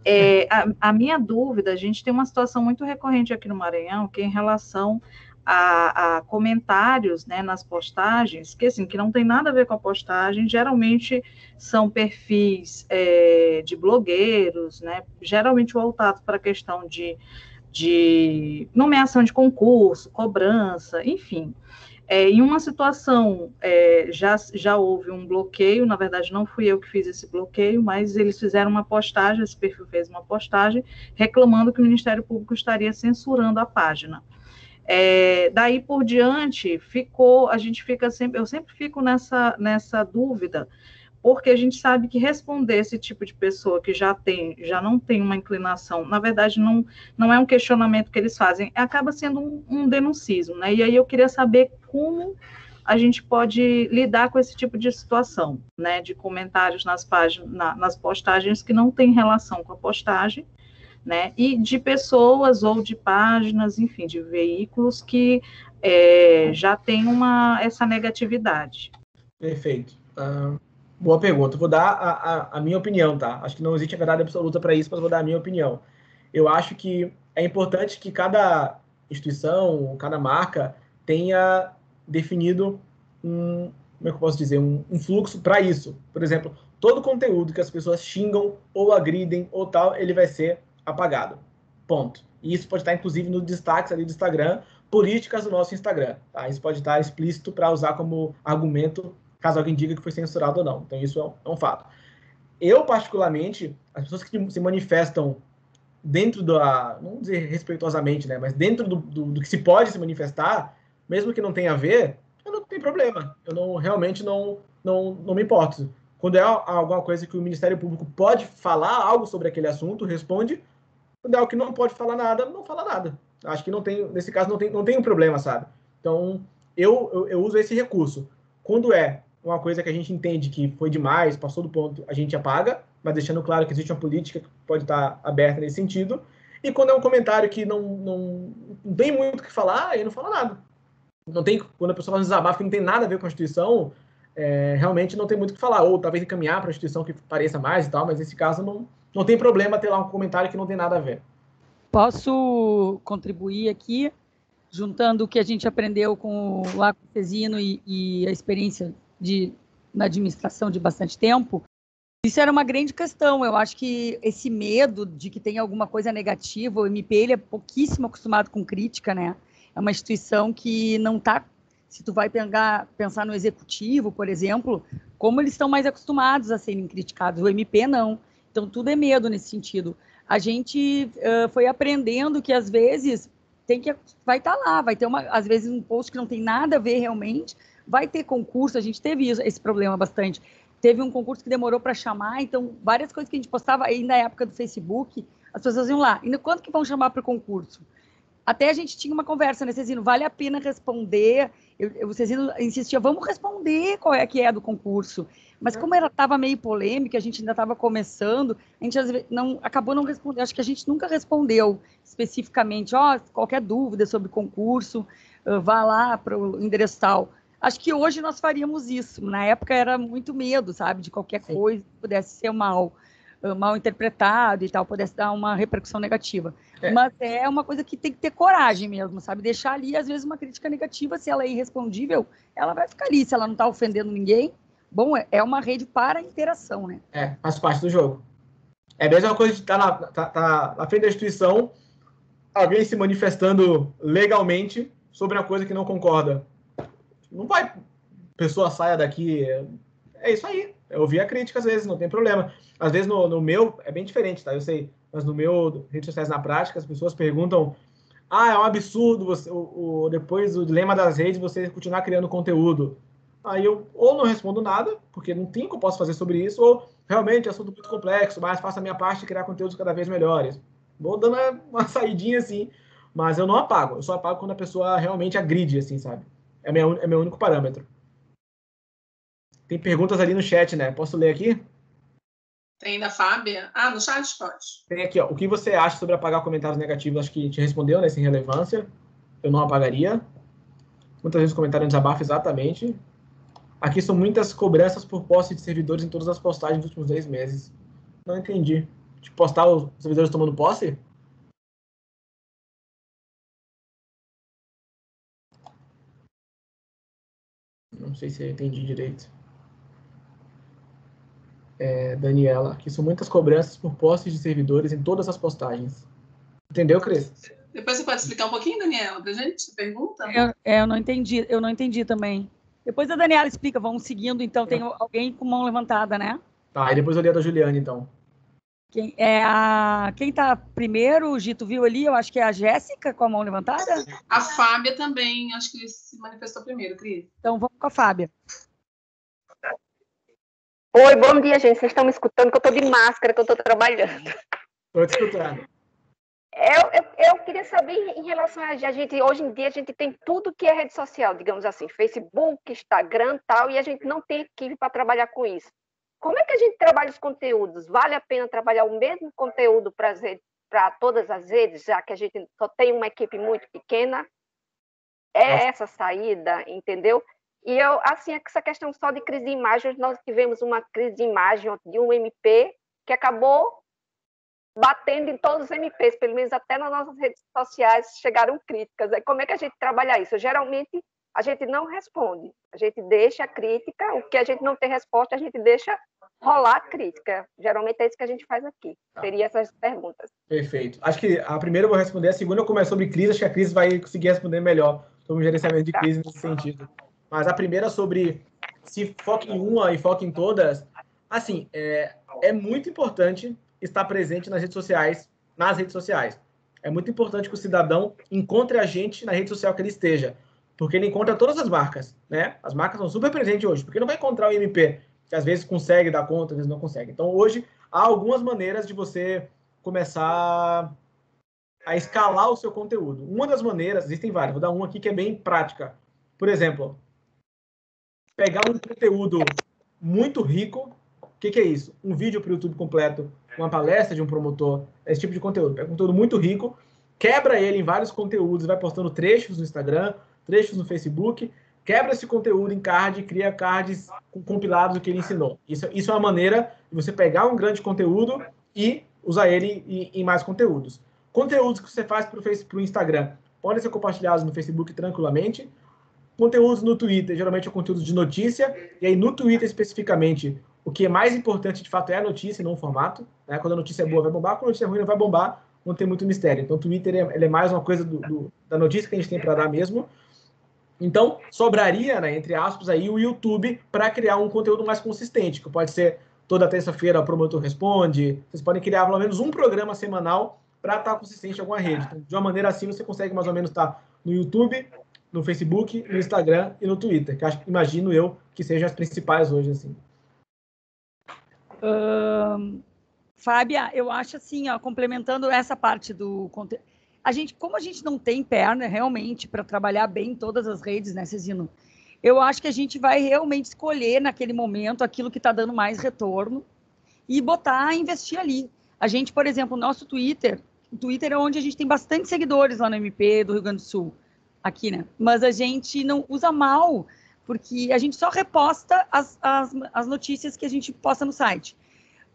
É, a, a, minha dúvida, a gente tem uma situação muito recorrente aqui no Maranhão, que é em relação a, a, comentários né, nas postagens, que assim, que não tem nada a ver com a postagem, geralmente são perfis é, de blogueiros, né, geralmente voltados para a questão de, de nomeação de concurso, cobrança, enfim. É, em uma situação, é, já, já houve um bloqueio, na verdade não fui eu que fiz esse bloqueio, mas eles fizeram uma postagem, esse perfil fez uma postagem, reclamando que o Ministério Público estaria censurando a página. É, daí por diante, ficou, a gente fica sempre, eu sempre fico nessa, nessa dúvida, porque a gente sabe que responder esse tipo de pessoa que já tem, já não tem uma inclinação, na verdade não, não é um questionamento que eles fazem, acaba sendo um, um denuncismo, né? E aí eu queria saber como a gente pode lidar com esse tipo de situação, né? De comentários nas páginas, na, nas postagens que não tem relação com a postagem, né? E de pessoas ou de páginas, enfim, de veículos que é, já tem uma essa negatividade. Perfeito. Uh, Boa pergunta. Vou dar a, a, a, minha opinião, tá? Acho que não existe a verdade absoluta para isso, mas vou dar a minha opinião. Eu acho que é importante que cada instituição, cada marca tenha definido um, como é que eu posso dizer, um, um fluxo para isso. Por exemplo, todo conteúdo que as pessoas xingam ou agridem ou tal, ele vai ser apagado. Ponto. E isso pode estar, inclusive, no destaque ali do Instagram, políticas do nosso Instagram. Tá? Isso pode estar explícito para usar como argumento caso alguém diga que foi censurado ou não. Então, isso é um, é um fato. Eu, particularmente, as pessoas que se manifestam dentro da. Não dizer respeitosamente, né? Mas dentro do, do, do, que se pode se manifestar, mesmo que não tenha a ver, eu não tenho problema. Eu não realmente não, não, não me importo. Quando é alguma coisa que o Ministério Público pode falar algo sobre aquele assunto, responde. Quando é algo que não pode falar nada, não fala nada. Acho que não tem, nesse caso, não tem, não tem um problema, sabe? Então, eu, eu, eu uso esse recurso. Quando é uma coisa que a gente entende que foi demais, passou do ponto, a gente apaga, mas deixando claro que existe uma política que pode estar aberta nesse sentido. E quando é um comentário que não, não, não tem muito o que falar, aí não fala nada. Não tem, quando a pessoa faz um desabafo que não tem nada a ver com a instituição, é, realmente não tem muito o que falar. Ou talvez encaminhar para a instituição que pareça mais e tal, mas nesse caso não, não tem problema ter lá um comentário que não tem nada a ver. Posso contribuir aqui, juntando o que a gente aprendeu com o Laco Cesino e, e a experiência de, na administração de bastante tempo, isso era uma grande questão. Eu acho que esse medo de que tenha alguma coisa negativa, o MP ele é pouquíssimo acostumado com crítica, né? É uma instituição que não está. Se tu vai pegar, pensar no executivo, por exemplo, como eles estão mais acostumados a serem criticados, o MP não. Então tudo é medo nesse sentido. A gente uh, foi aprendendo que às vezes tem que vai estar tá lá, vai ter uma às vezes um post que não tem nada a ver realmente, Vai ter concurso, a gente teve isso, esse problema bastante. Teve um concurso que demorou para chamar, então várias coisas que a gente postava aí na época do Facebook, as pessoas iam lá. E quando que vão chamar para o concurso? Até a gente tinha uma conversa, né, Cezino? Vale a pena responder? Eu, eu, o Cezino insistia, vamos responder qual é que é do concurso. Mas como ela estava meio polêmica, a gente ainda estava começando, a gente não acabou não respondendo. Acho que a gente nunca respondeu especificamente, ó, oh, qualquer dúvida sobre concurso, vá lá para o endereço tal. Acho que hoje nós faríamos isso. Na época era muito medo, sabe, de qualquer Sim. coisa que pudesse ser mal, mal interpretado e tal, pudesse dar uma repercussão negativa. É. Mas é uma coisa que tem que ter coragem mesmo, sabe? Deixar ali, às vezes, uma crítica negativa, se ela é irrespondível, ela vai ficar ali. Se ela não está ofendendo ninguém, bom, é, é uma rede para interação, né? É, faz parte do jogo. É a mesma coisa de estar tá na, tá, tá na frente da instituição, alguém se manifestando legalmente sobre uma coisa que não concorda. Não vai, pessoa saia daqui. É, isso aí. Eu ouvi a crítica às vezes, não tem problema. Às vezes no, no meu é bem diferente, tá? Eu sei mas no meu redes sociais na prática, as pessoas perguntam: ah, é um absurdo você, o, o, depois do dilema das redes você continuar criando conteúdo. Aí eu ou não respondo nada, porque não tem o que eu posso fazer sobre isso, ou realmente é assunto muito complexo, mas faço a minha parte de criar conteúdos cada vez melhores. Vou dando uma *laughs* saidinha assim, mas eu não apago. Eu só apago quando a pessoa realmente agride, assim, sabe? É meu, é meu único parâmetro. Tem perguntas ali no chat, né? Posso ler aqui? Tem da Fábia. Ah, no chat pode. Tem aqui, ó. O que você acha sobre apagar comentários negativos? Acho que a gente respondeu, né? Sem relevância. Eu não apagaria. Muitas vezes o comentário desabafa exatamente. Aqui são muitas cobranças por posse de servidores em todas as postagens dos últimos 10 meses. Não entendi. De postar os servidores tomando posse? Não sei se eu entendi direito é, Daniela, que são muitas cobranças por postes de servidores em todas as postagens. Entendeu, Cris? Depois você pode explicar um pouquinho, Daniela, pra gente? Pergunta? Eu, é, eu não entendi, eu não entendi também. Depois a Daniela explica, vamos seguindo, então tem alguém com mão levantada, né? Tá, e depois eu li a da Juliane, então. Quem, é a, quem tá primeiro, o Gito viu ali, eu acho que é a Jéssica com a mão levantada. A Fábia também, acho que se manifestou primeiro, Cris. Então vamos com a Fábia. Oi, bom dia, gente. Vocês estão me escutando que eu estou de máscara, que eu estou trabalhando. Estou te escutando. Eu, eu, eu, queria saber em relação a, a gente, hoje em dia a gente tem tudo que é rede social, digamos assim, Facebook, Instagram tal, e a gente não tem equipe para trabalhar com isso. Como é que a gente trabalha os conteúdos? Vale a pena trabalhar o mesmo conteúdo para todas as redes, já que a gente só tem uma equipe muito pequena? É Nossa. essa saída, entendeu? E eu, assim, essa questão só de crise de imagem, nós tivemos uma crise de imagem de um MP que acabou batendo em todos os MPs, pelo menos até nas nossas redes sociais chegaram críticas. Como é que a gente trabalha isso? Geralmente a gente não responde, a gente deixa a crítica, o que a gente não tem resposta, a gente deixa rolar a crítica. Geralmente é isso que a gente faz aqui. Tá. Seria essas perguntas. Perfeito. Acho que a primeira eu vou responder, a segunda eu começo sobre crise, acho que a crise vai conseguir responder melhor sobre o gerenciamento de tá. crise nesse sentido. Mas a primeira sobre se foca em uma e foca em todas, assim, é, é muito importante estar presente nas redes sociais, nas redes sociais. É muito importante que o cidadão encontre a gente na rede social que ele esteja, porque ele encontra todas as marcas, né? As marcas são super presentes hoje, porque não vai encontrar o MP, que às vezes consegue dar conta, às vezes não consegue. Então, hoje, há algumas maneiras de você começar a escalar o seu conteúdo. Uma das maneiras, existem várias, vou dar uma aqui que é bem prática. Por exemplo, pegar um conteúdo muito rico. O que, que é isso? Um vídeo para o YouTube completo, uma palestra de um promotor, esse tipo de conteúdo. Pega um conteúdo muito rico, quebra ele em vários conteúdos, vai postando trechos no Instagram, trechos no Facebook, quebra esse conteúdo em card, cria cards com compilados do que ele ensinou. Isso, isso é uma maneira de você pegar um grande conteúdo e usar ele em, em mais conteúdos. Conteúdos que você faz para o Instagram podem ser compartilhados no Facebook tranquilamente, Conteúdos no Twitter, geralmente é conteúdo de notícia, e aí no Twitter especificamente, o que é mais importante de fato é a notícia, não o formato. Né? Quando a notícia é boa, vai bombar, quando a notícia é ruim, não vai bombar, não tem muito mistério. Então o Twitter é, é mais uma coisa do, do, da notícia que a gente tem para dar mesmo. Então, sobraria, né, entre aspas, aí o YouTube para criar um conteúdo mais consistente, que pode ser toda terça-feira o promotor responde. Vocês podem criar pelo menos um programa semanal para estar tá consistente em alguma rede. Então, de uma maneira assim, você consegue mais ou menos estar tá no YouTube, no Facebook, no Instagram e no Twitter, que acho, imagino eu que sejam as principais hoje, assim. Um, Fábia, eu acho assim, ó, complementando essa parte do conteúdo, a gente, como a gente não tem perna realmente para trabalhar bem todas as redes, né, Cezino? eu acho que a gente vai realmente escolher naquele momento aquilo que está dando mais retorno e botar, investir ali. A gente, por exemplo, o nosso Twitter, o Twitter é onde a gente tem bastante seguidores lá no MP do Rio Grande do Sul, aqui, né? Mas a gente não usa mal, porque a gente só reposta as, as, as notícias que a gente posta no site.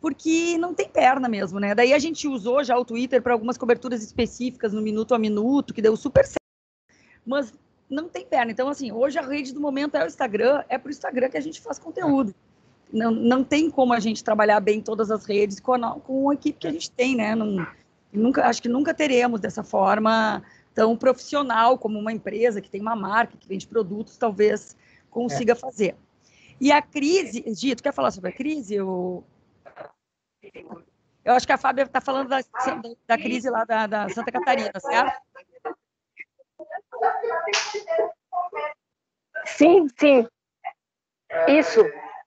Porque não tem perna mesmo, né? Daí a gente usou já o Twitter para algumas coberturas específicas no minuto a minuto, que deu super certo. Mas não tem perna. Então, assim, hoje a rede do momento é o Instagram, é para o Instagram que a gente faz conteúdo. Não, não tem como a gente trabalhar bem todas as redes com a, com a equipe que a gente tem, né? Não, nunca, acho que nunca teremos dessa forma tão profissional como uma empresa que tem uma marca, que vende produtos, talvez consiga é. fazer. E a crise, Gito, quer falar sobre a crise? Eu, eu acho que a Fábia está falando da, da crise lá da, da Santa Catarina, certo? Sim, sim. Isso.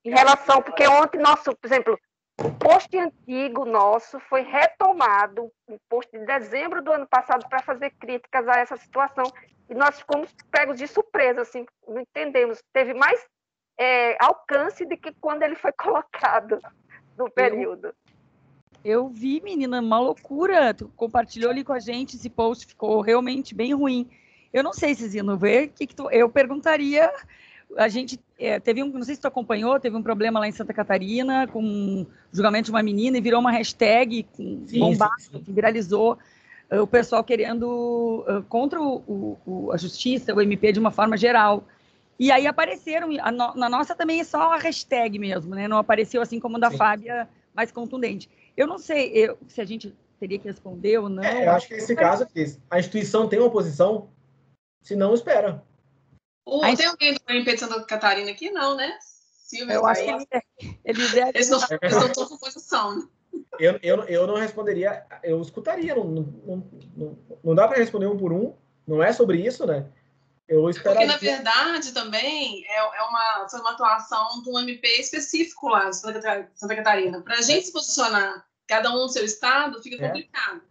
Em relação, porque ontem nosso, por exemplo, o post antigo nosso foi retomado, um post de dezembro do ano passado, para fazer críticas a essa situação. E nós ficamos pegos de surpresa, assim, não entendemos. Teve mais é, alcance do que quando ele foi *laughs* colocado no período. Eu, eu vi, menina, uma loucura. Tu compartilhou ali com a gente esse post, ficou realmente bem ruim. Eu não sei, Cisino, ver que, que tu, eu perguntaria. A gente é, teve um, não sei se tu acompanhou, teve um problema lá em Santa Catarina com um julgamento de uma menina e virou uma hashtag com bombástico, que viralizou uh, o pessoal querendo uh, contra o, o, a justiça, o MP de uma forma geral. E aí apareceram, no, na nossa também é só a hashtag mesmo, né? Não apareceu assim como da Sim. Fábia, mais contundente. Eu não sei eu, se a gente teria que responder ou não. É, eu acho que nesse caso, a instituição tem uma posição se não, espera. O, tem alguém do MP de Santa Catarina aqui? Não, né? Silvio, eu acho que ele, ele deve... Eles não, estão com posição, né? Eu, eu, eu não responderia, eu escutaria, não, não, não, não dá para responder um por um, não é sobre isso, né? Eu esperaria... Porque, na verdade, também é, é uma, foi uma atuação de um MP específico lá de Santa Catarina. Para a gente se posicionar, cada um no seu estado, fica é. complicado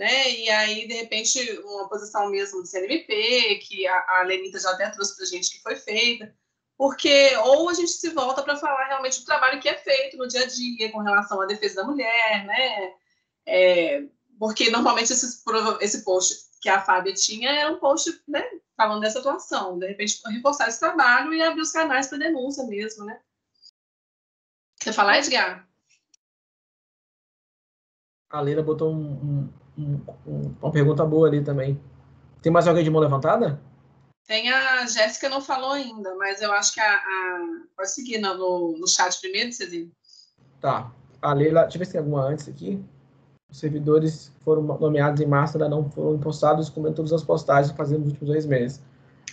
né? E aí, de repente, uma posição mesmo do CNMP, que a, a Lenita já até trouxe para a gente que foi feita, porque ou a gente se volta para falar realmente do trabalho que é feito no dia a dia com relação à defesa da mulher, né? É, porque normalmente esse, esse post que a Fábia tinha era um post né, falando dessa atuação, de repente reforçar esse trabalho e abrir os canais para denúncia mesmo, né? Quer falar, Edgar? A Leila botou um, um, um, uma pergunta boa ali também. Tem mais alguém de mão levantada? Tem a Jéssica, não falou ainda, mas eu acho que a. a... Pode seguir no, no chat primeiro, Cezinho. Tá. A Leila, deixa eu ver se tem alguma antes aqui. Os servidores foram nomeados em março, ainda não foram postados, como todas as postagens fazendo nos últimos dois meses.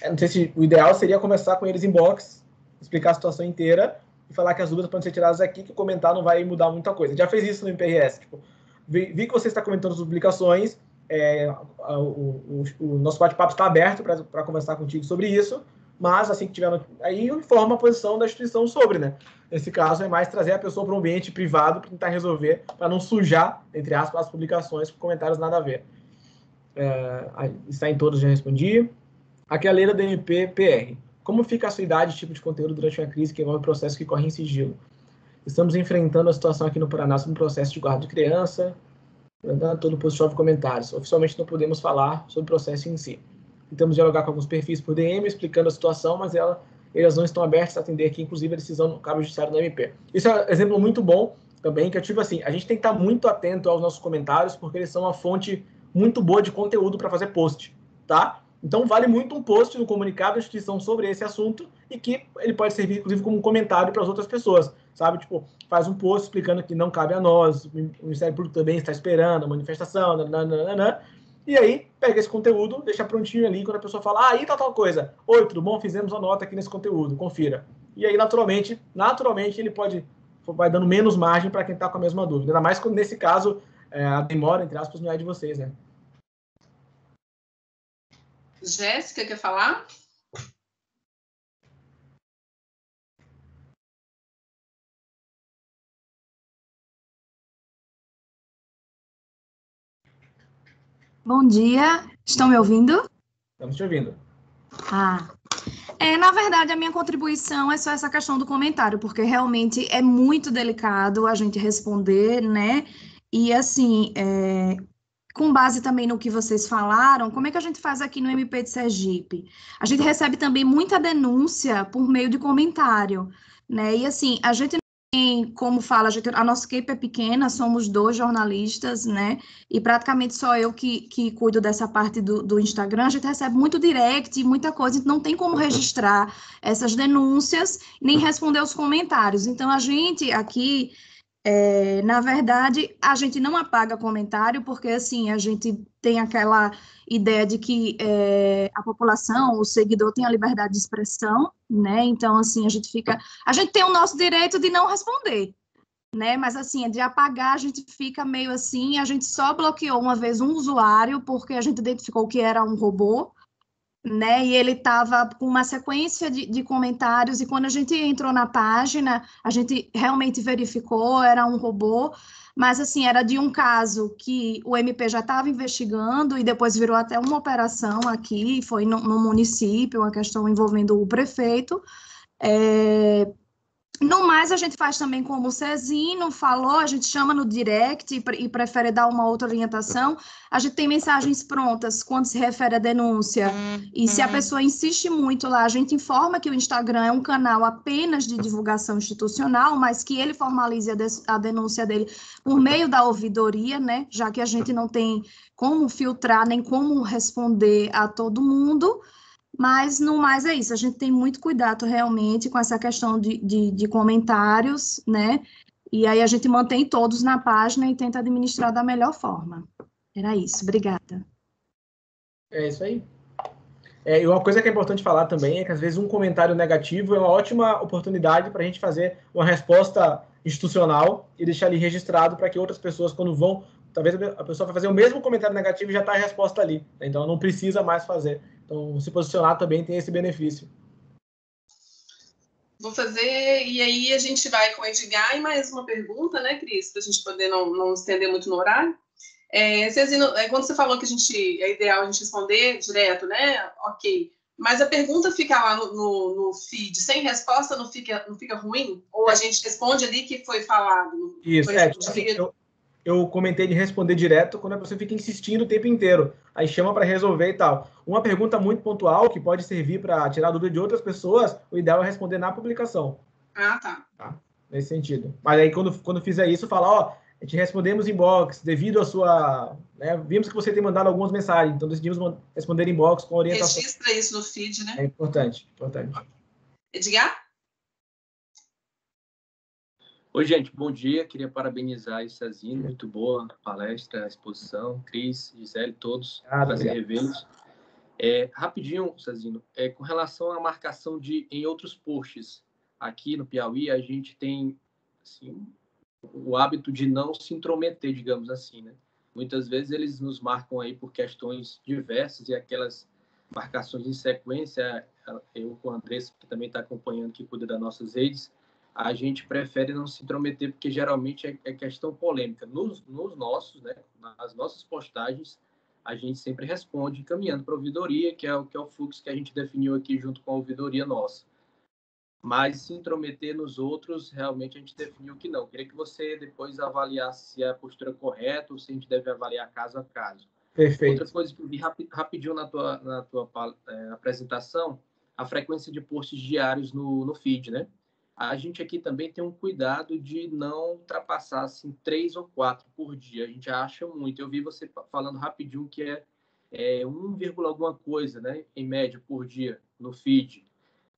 Eu não sei se o ideal seria conversar com eles em box, explicar a situação inteira e falar que as dúvidas podem ser tiradas aqui, que comentar não vai mudar muita coisa. Já fez isso no MPRS, tipo, vi, vi que você está comentando as publicações, é, o, o, o, nosso bate-papo está aberto para conversar contigo sobre isso, mas assim que tiver aí informa a posição da instituição sobre, né? Nesse caso é mais trazer a pessoa para um ambiente privado para tentar resolver, para não sujar, entre aspas, as publicações com comentários nada a ver. É, está em todos, já respondi. Aqui é a leira do MP-PR. Como fica a sua idade e tipo de conteúdo durante uma crise que envolve processo que corre em sigilo? Estamos enfrentando a situação aqui no Paraná sobre um processo de guarda de criança. Todo post chove comentários. Oficialmente não podemos falar sobre o processo em si. Tentamos dialogar com alguns perfis por DM explicando a situação, mas ela, elas não estão abertas a atender aqui, inclusive a decisão do cabo judiciário da MP. Isso é um exemplo muito bom também, que eu tive assim, a gente tem que estar muito atento aos nossos comentários, porque eles são uma fonte muito boa de conteúdo para fazer post, tá? Então, vale muito um post no comunicado da instituição sobre esse assunto e que ele pode servir, inclusive, como um comentário para as outras pessoas, sabe? Tipo, faz um post explicando que não cabe a nós, o Ministério Público também está esperando a manifestação, nananana, e aí pega esse conteúdo, deixa prontinho ali, quando a pessoa fala, ah, aí tá tal coisa, oi, tudo bom? Fizemos a nota aqui nesse conteúdo, confira. E aí, naturalmente, naturalmente, ele pode, vai dando menos margem para quem está com a mesma dúvida, ainda mais quando, nesse caso, é, a demora, entre aspas, não é de vocês, né? Jéssica, quer falar? Bom dia, estão me ouvindo? Estamos te ouvindo. Ah, É, na verdade, a minha contribuição é só essa questão do comentário, porque realmente é muito delicado a gente responder, né? E assim, é, com base também no que vocês falaram, como é que a gente faz aqui no MP de Sergipe? A gente recebe também muita denúncia por meio de comentário, né? E assim, a gente como fala, a, gente, a nossa equipe é pequena, somos dois jornalistas, né? E praticamente só eu que, que cuido dessa parte do, do Instagram. A gente recebe muito direct, muita coisa, então não tem como registrar essas denúncias nem responder os comentários. Então, a gente aqui é, na verdade, a gente não apaga comentário, porque assim, a gente tem aquela ideia de que é, a população, o seguidor tem a liberdade de expressão, né? Então, assim, a gente fica. A gente tem o nosso direito de não responder, né? Mas assim, de apagar, a gente fica meio assim, a gente só bloqueou uma vez um usuário, porque a gente identificou que era um robô, né? E ele estava com uma sequência de, de, comentários, e quando a gente entrou na página, a gente realmente verificou, era um robô, mas assim, era de um caso que o MP já estava investigando e depois virou até uma operação aqui, foi no, no município, uma questão envolvendo o prefeito. É, no mais, a gente faz também como o Cezino falou, a gente chama no direct e, e, prefere dar uma outra orientação. A gente tem mensagens prontas quando se refere à denúncia. E se a uhum. pessoa insiste muito lá, a gente informa que o Instagram é um canal apenas de divulgação institucional, mas que ele formalize a, de, a denúncia dele por meio da ouvidoria, né? Já que a gente não tem como filtrar nem como responder a todo mundo. Mas, no mais, é isso. A gente tem muito cuidado realmente com essa questão de, de, de comentários, né? E aí a gente mantém todos na página e tenta administrar da melhor forma. Era isso. Obrigada. É isso aí. É, e uma coisa que é importante falar também é que, às vezes, um comentário negativo é uma ótima oportunidade para a gente fazer uma resposta institucional e deixar ali registrado para que outras pessoas, quando vão, talvez a pessoa vai fazer o mesmo comentário negativo e já está a resposta ali. Então, não precisa mais fazer. Então, se posicionar também tem esse benefício. Vou fazer, e aí a gente vai com o Edgar e mais uma pergunta, né, Cris, para a gente poder não, não estender muito no horário. É, Cezino, é, quando você falou que a gente é ideal a gente responder direto, né? Ok. Mas a pergunta fica lá no, no, no, feed sem resposta não fica, não fica ruim? Ou a gente responde ali que foi falado? Isso, foi é, tipo assim, eu, eu comentei de responder direto quando a pessoa fica insistindo o tempo inteiro. Aí chama para resolver e tal. Uma pergunta muito pontual que pode servir para tirar dúvida de outras pessoas, o ideal é responder na publicação. Ah, tá. tá? Nesse sentido. Mas aí quando, quando fizer isso, fala, ó, a gente respondemos inbox devido à sua. Né, vimos que você tem mandado algumas mensagens, então decidimos responder inbox com orientação. Registra isso no feed, né? É importante, importante. Edgar? Oi, gente, bom dia. Queria parabenizar o Cezinho, muito boa palestra, a exposição. Cris, Gisele, todos, ah, prazer revê-los. É, rapidinho, Cezinho, é, com relação à marcação de em outros posts, aqui no Piauí, a gente tem assim, o hábito de não se intrometer, digamos assim, né? Muitas vezes eles nos marcam aí por questões diversas e aquelas marcações em sequência, eu com a Andressa, que também está acompanhando, que cuida das nossas redes, a gente prefere não se intrometer, porque geralmente é, é questão polêmica. Nos, nos, nossos, né, nas nossas postagens, a gente sempre responde encaminhando para a ouvidoria, que é, o, que é o fluxo que a gente definiu aqui junto com a ouvidoria nossa. Mas se intrometer nos outros, realmente a gente definiu que não. Queria que você depois avaliasse se é a postura correta ou se a gente deve avaliar caso a caso. Perfeito. Outra coisa que eu vi rapidinho na tua, na tua é, apresentação, a frequência de posts diários no, no feed, né? A gente aqui também tem um cuidado de não ultrapassar assim três ou quatro por dia. A gente acha muito. Eu vi você falando rapidinho que é, é 1, alguma coisa, né, em média por dia no feed.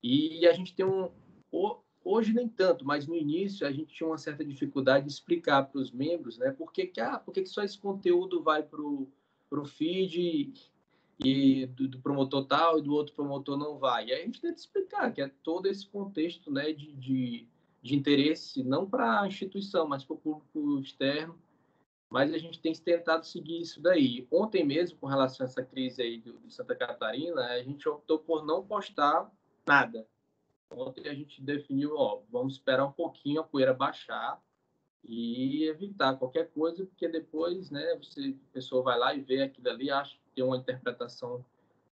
E a gente tem um hoje nem tanto, mas no início a gente tinha uma certa dificuldade de explicar para os membros, né, por que que, ah, por que, que só esse conteúdo vai para o feed e do, do, promotor tal e do outro promotor não vai. E aí a gente que explicar que é todo esse contexto né, de, de, de interesse, não para a instituição, mas para o público externo. Mas a gente tem tentado seguir isso daí. Ontem mesmo, com relação a essa crise aí de, de Santa Catarina, a gente optou por não postar nada. Ontem a gente definiu, ó, vamos esperar um pouquinho a poeira baixar e evitar qualquer coisa, porque depois, né, você, a pessoa vai lá e vê aquilo ali, acha tem uma interpretação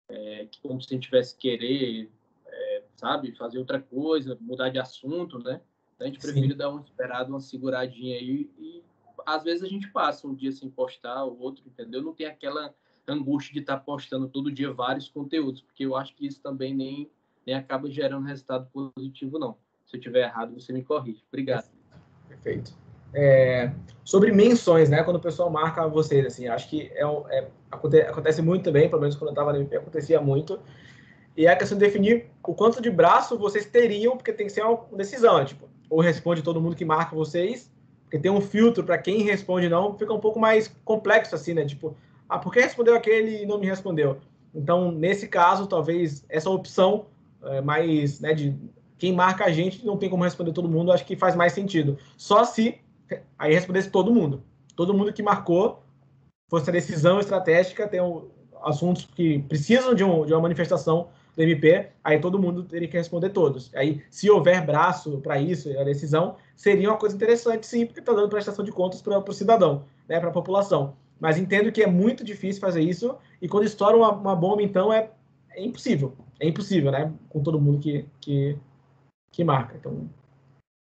é, que como se a gente tivesse querer é, sabe, fazer outra coisa, mudar de assunto, né? Então, a gente prefere dar uma esperada, uma seguradinha aí e às vezes a gente passa um dia sem postar, o outro, entendeu? Não tem aquela angústia de estar postando todo dia vários conteúdos, porque eu acho que isso também nem, nem acaba gerando resultado positivo, não. Se eu tiver errado, você me corrige. Obrigado. Perfeito. É, sobre menções, né? Quando o pessoal marca vocês, assim, acho que é, é- aconte- acontece muito também, pelo menos quando eu estava na MP, acontecia muito. E é a questão de definir o quanto de braço vocês teriam, porque tem que ser uma decisão, tipo, ou responde todo mundo que marca vocês, porque tem um filtro para quem responde não, fica um pouco mais complexo assim, né? Tipo, ah, por que respondeu aquele e não me respondeu? Então, nesse caso, talvez essa opção é, mais, né, de quem marca a gente não tem como responder todo mundo, acho que faz mais sentido. Só se aí respondesse todo mundo. Todo mundo que marcou fosse a decisão estratégica, tem um, assuntos que precisam de, um, de uma manifestação do MP, aí todo mundo teria que responder todos. Aí, se houver braço para isso, a decisão, seria uma coisa interessante, sim, porque está dando prestação de contas para o cidadão, né, para a população. Mas entendo que é muito difícil fazer isso, e quando estoura uma, uma bomba, então, é, é impossível. É impossível, né, com todo mundo que, que, que marca. Então,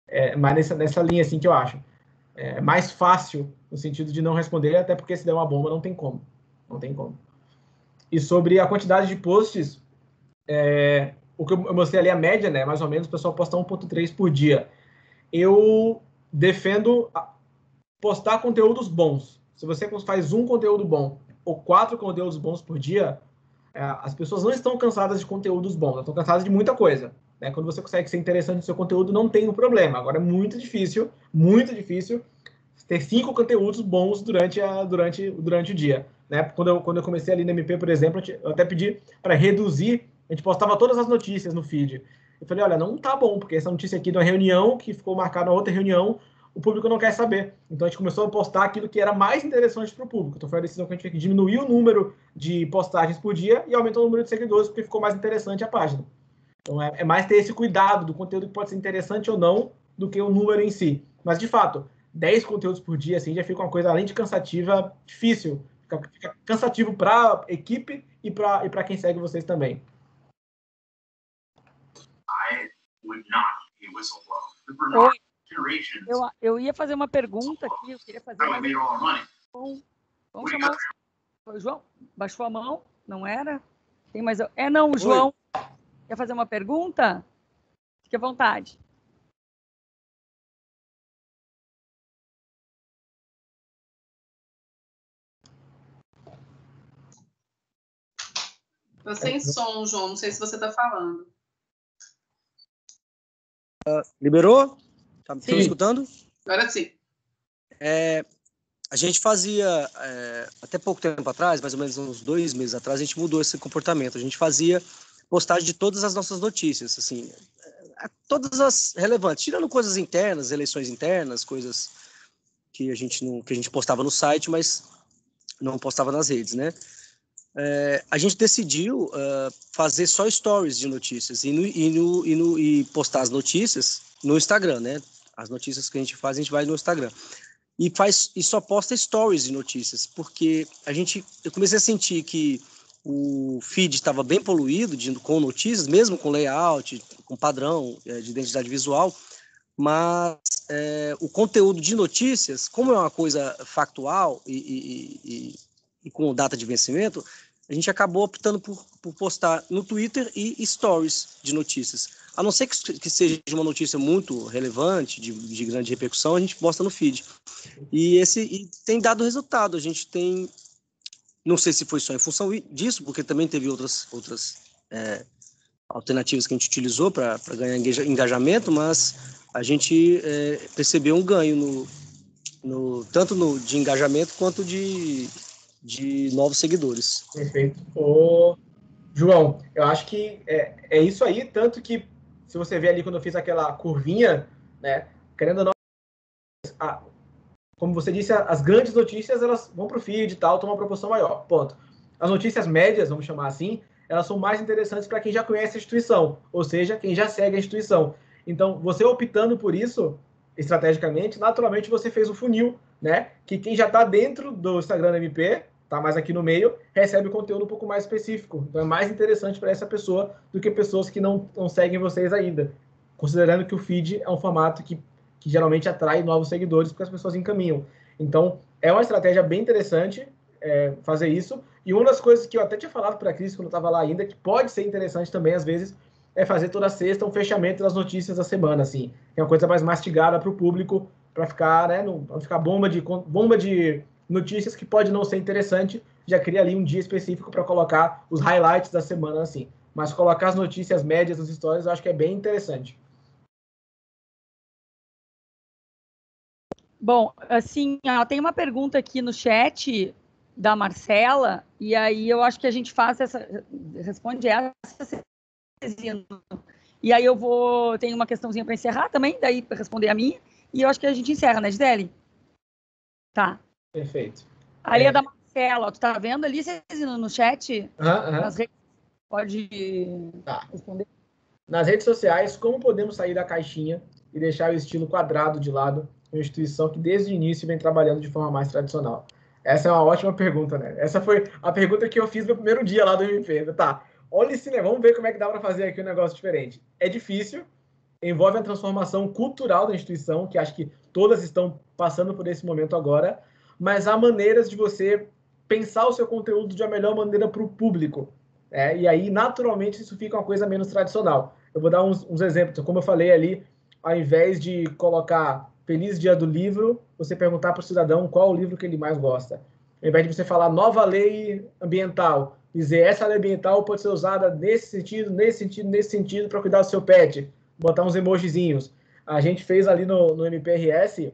é mais nessa, nessa linha, assim, que eu acho. É mais fácil, no sentido de não responder, até porque se der uma bomba, não tem como. Não tem como. E sobre a quantidade de posts, é, o que eu mostrei ali, a média, né? Mais ou menos, o pessoal posta 1.3 por dia. Eu defendo postar conteúdos bons. Se você faz um conteúdo bom ou quatro conteúdos bons por dia, é, as pessoas não estão cansadas de conteúdos bons, elas estão cansadas de muita coisa. Né? Quando você consegue ser interessante no seu conteúdo, não tem um problema. Agora é muito difícil, muito difícil ter cinco conteúdos bons durante, a, durante, durante o dia. Né? Quando, eu, quando eu comecei ali no MP, por exemplo, eu até pedi para reduzir, a gente postava todas as notícias no feed. Eu falei, olha, não tá bom, porque essa notícia aqui de uma reunião que ficou marcada na outra reunião, o público não quer saber. Então a gente começou a postar aquilo que era mais interessante para o público. Então foi a decisão que a gente teve que diminuir o número de postagens por dia e aumentou o número de seguidores, porque ficou mais interessante a página. Então é, é mais ter esse cuidado do conteúdo que pode ser interessante ou não, do que o número em si. Mas de fato, 10 conteúdos por dia assim já fica uma coisa além de cansativa, difícil. Fica, fica cansativo para a equipe e para e quem segue vocês também. I would not be a whistleblower. The Oi, eu, eu ia fazer uma pergunta aqui, eu queria fazer uma money. Vamos, chamar. o João, baixou a mão, não era? Tem mais. É, não, o João. Quer fazer uma pergunta? Fique à vontade. Tô sem som, João. Não sei se você está falando. Liberou? Tá me escutando? Agora sim. É, a gente fazia, é, até pouco tempo atrás, mais ou menos uns dois meses atrás, a gente mudou esse comportamento. A gente fazia postagem de todas as nossas notícias, assim, é, todas as relevantes, tirando coisas internas, eleições internas, coisas que a gente não, que a gente postava no site, mas não postava nas redes, né? É, a gente decidiu ah, fazer só stories de notícias e, no, e, no, e, no, e postar as notícias no Instagram, né? As notícias que a gente faz, a gente vai no Instagram. E, faz, e só posta stories de notícias, porque a gente, eu comecei a sentir que o feed estava bem poluído de, com notícias, mesmo com layout, com padrão é, de identidade visual, mas é, o conteúdo de notícias, como é uma coisa factual e, e, e, e com data de vencimento, a gente acabou optando por, por postar no Twitter e stories de notícias. A não ser que, que seja uma notícia muito relevante, de, de, grande repercussão, a gente posta no feed. E esse tem dado resultado. A gente tem. Não sei se foi só em função disso, porque também teve outras, outras é, alternativas que a gente utilizou para ganhar engajamento, mas a gente é, percebeu um ganho no, no, tanto no, de engajamento quanto de, de novos seguidores. Perfeito. Ô, João, eu acho que é, é isso aí, tanto que se você ver ali quando eu fiz aquela curvinha, né, querendo ou não, a, como você disse, as grandes notícias elas vão para o feed e tal, tomam uma proporção maior, ponto. As notícias médias, vamos chamar assim, elas são mais interessantes para quem já conhece a instituição, ou seja, quem já segue a instituição. Então, você optando por isso, estrategicamente, naturalmente você fez o funil, né? Que quem já está dentro do Instagram MP está mais aqui no meio, recebe conteúdo um pouco mais específico. Então é mais interessante para essa pessoa do que pessoas que não, não seguem vocês ainda. Considerando que o feed é um formato que, que geralmente atrai novos seguidores, porque as pessoas encaminham. Então, é uma estratégia bem interessante é, fazer isso. E uma das coisas que eu até tinha falado para a Cris quando eu estava lá ainda, que pode ser interessante também, às vezes, é fazer toda sexta um fechamento das notícias da semana, assim. É uma coisa mais mastigada para o público, para ficar, né, não, ficar bomba de, bomba de notícias que pode não ser interessante. Já cria ali um dia específico para colocar os highlights da semana, assim. Mas colocar as notícias médias das histórias, eu acho que é bem interessante. Bom, assim, ó, tem uma pergunta aqui no chat da Marcela, e aí eu acho que a gente faz essa. Responde essa, e aí eu vou. Tem uma questãozinha para encerrar também, daí para responder a minha, e eu acho que a gente encerra, né, Gisele? Tá. Perfeito. Ali é, é da Marcela, tu tá vendo ali no, no chat? Uhum, Nas redes, pode tá. responder. Nas redes sociais, como podemos sair da caixinha e deixar o estilo quadrado de lado uma instituição que desde o início vem trabalhando de forma mais tradicional? Essa é uma ótima pergunta, né? Essa foi a pergunta que eu fiz no primeiro dia lá do MP. Tá, olha esse, né? Vamos ver como é que dá para fazer aqui um negócio diferente. É difícil, envolve a transformação cultural da instituição, que acho que todas estão passando por esse momento agora, mas há maneiras de você pensar o seu conteúdo de uma melhor maneira para o público. É, e aí, naturalmente, isso fica uma coisa menos tradicional. Eu vou dar uns, uns exemplos. Como eu falei ali, ao invés de colocar Feliz Dia do Livro, você perguntar para o cidadão qual o livro que ele mais gosta. Ao invés de você falar nova lei ambiental, dizer essa lei ambiental pode ser usada nesse sentido, nesse sentido, nesse sentido para cuidar do seu pet, botar uns emojizinhos. A gente fez ali no, no MPRS,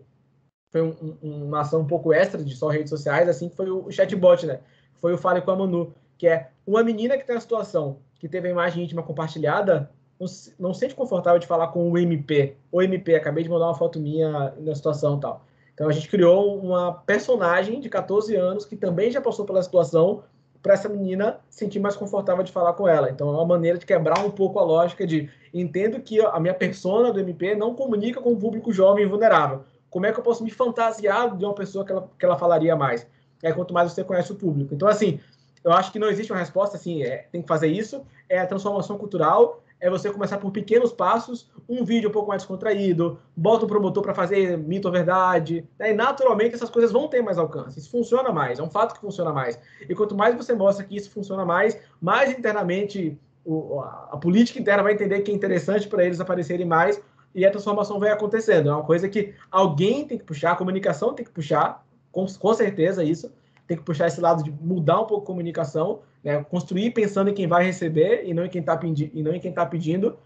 foi um, um, uma ação um pouco extra de só redes sociais, assim, que foi o chatbot, né? Foi o Fale com a Manu, que é uma menina que tem a situação que teve a imagem íntima compartilhada, não, não sente confortável de falar com o MP. O MP, acabei de mandar uma foto minha na situação tal. Então a gente criou uma personagem de 14 anos que também já passou pela situação para essa menina sentir mais confortável de falar com ela. Então é uma maneira de quebrar um pouco a lógica de entendo que a minha persona do MP não comunica com o público jovem e vulnerável. Como é que eu posso me fantasiar de uma pessoa que ela, que ela falaria mais? É quanto mais você conhece o público. Então assim, eu acho que não existe uma resposta assim, é, tem que fazer isso, é a transformação cultural é você começar por pequenos passos, um vídeo um pouco mais descontraído, bota o promotor para fazer mito ou verdade, né? e naturalmente essas coisas vão ter mais alcance. Isso funciona mais, é um fato que funciona mais. E quanto mais você mostra que isso funciona mais, mais internamente o, a, a política interna vai entender que é interessante para eles aparecerem mais e a transformação vai acontecendo. É uma coisa que alguém tem que puxar, a comunicação tem que puxar, com, com certeza isso, tem que puxar esse lado de mudar um pouco a comunicação, né? construir pensando em quem vai receber e não em quem está tá pedindo,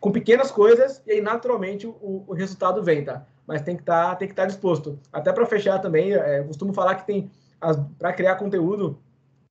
com pequenas coisas, e aí naturalmente o, o resultado vem, tá? Mas tem que tá, estar tá disposto. Até para fechar também, é, costumo falar que tem, para criar conteúdo,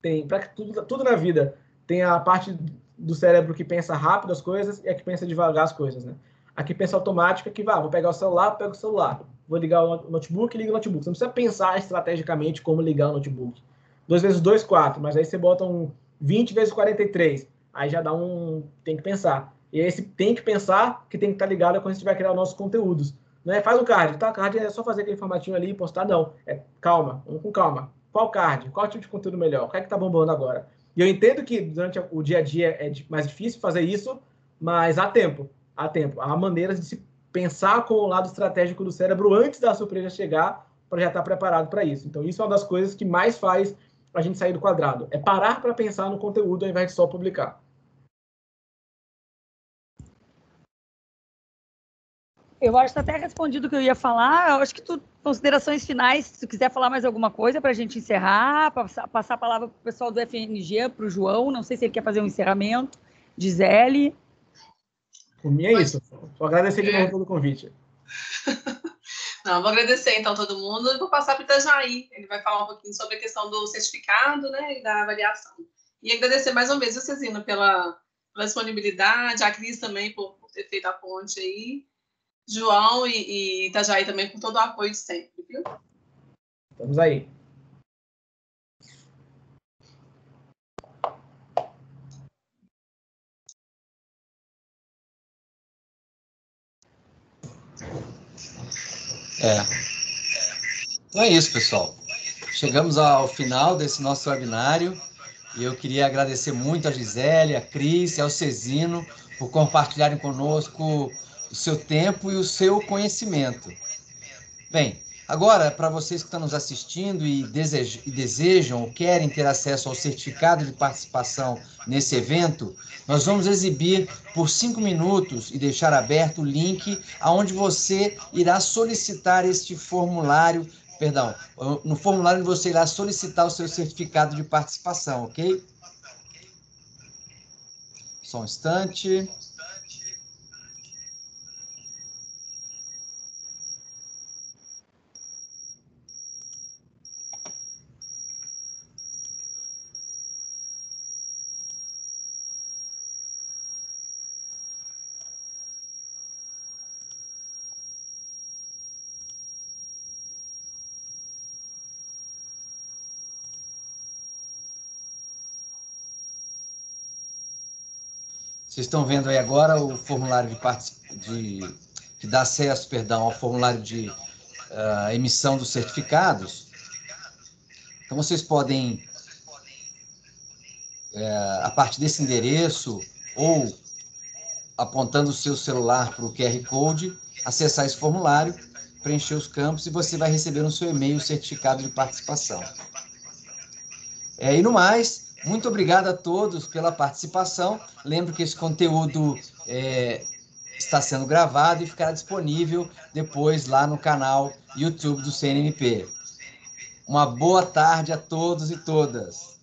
tem, para tudo, tudo na vida, tem a parte do cérebro que pensa rápido as coisas e a que pensa devagar as coisas, né? A que pensa automática que, vá, vou pegar o celular, pego o celular vou ligar o notebook, liga o notebook. Você não precisa pensar estrategicamente como ligar o notebook. 2 vezes 2, 4, mas aí você bota um 20 vezes 43. Aí já dá um. Tem que pensar. E esse tem que pensar que tem que estar ligado quando a gente vai criar os nossos conteúdos. Não é faz o card, tá? Card é só fazer aquele formatinho ali e postar, não. É calma, vamos com calma. Qual card? Qual tipo de conteúdo melhor? O que é que tá bombando agora? E eu entendo que durante o dia a dia é mais difícil fazer isso, mas há tempo. Há tempo. Há maneiras de se pensar com o lado estratégico do cérebro antes da surpresa chegar para já estar preparado para isso. Então, isso é uma das coisas que mais faz a gente sair do quadrado. É parar para pensar no conteúdo ao invés de só publicar. Eu acho que está até respondido o que eu ia falar. Eu acho que tu, considerações finais, se tu quiser falar mais alguma coisa para a gente encerrar, passar, passar a palavra para o pessoal do FNG, para o João, não sei se ele quer fazer um encerramento, Gisele. Por mim é Mas... isso. Só agradecer de é. novo pelo convite. *laughs* Não, vou agradecer então todo mundo e vou passar para o Itajaí. Ele vai falar um pouquinho sobre a questão do certificado né, e da avaliação. E agradecer mais uma vez o Cezino pela, pela disponibilidade, a Cris também por, por, ter feito a ponte aí, João e, e Itajaí também com todo o apoio de sempre, viu? Estamos aí. É. Então é isso, pessoal. chegamos ao final desse nosso webinário e eu queria agradecer muito a Gisele, a Cris e ao Cezino por compartilharem conosco o seu tempo e o seu conhecimento. Bem, agora, para vocês que estão nos assistindo e desejam, e desejam ou querem ter acesso ao certificado de participação nesse evento, nós vamos exibir por cinco minutos e deixar aberto o link aonde você irá solicitar este formulário, perdão, no formulário você irá solicitar o seu certificado de participação, ok? Só um instante. Vocês estão vendo aí agora o formulário de, de que dá acesso, perdão, ao formulário de uh, emissão dos certificados. Então vocês podem, é, a partir desse endereço ou apontando o seu celular para o QR Code, acessar esse formulário, preencher os campos e você vai receber no seu e-mail o certificado de participação. É, e no mais, muito obrigado a todos pela participação. Lembro que esse conteúdo é, está sendo gravado e ficará disponível depois lá no canal YouTube do CNMP. Uma boa tarde a todos e todas.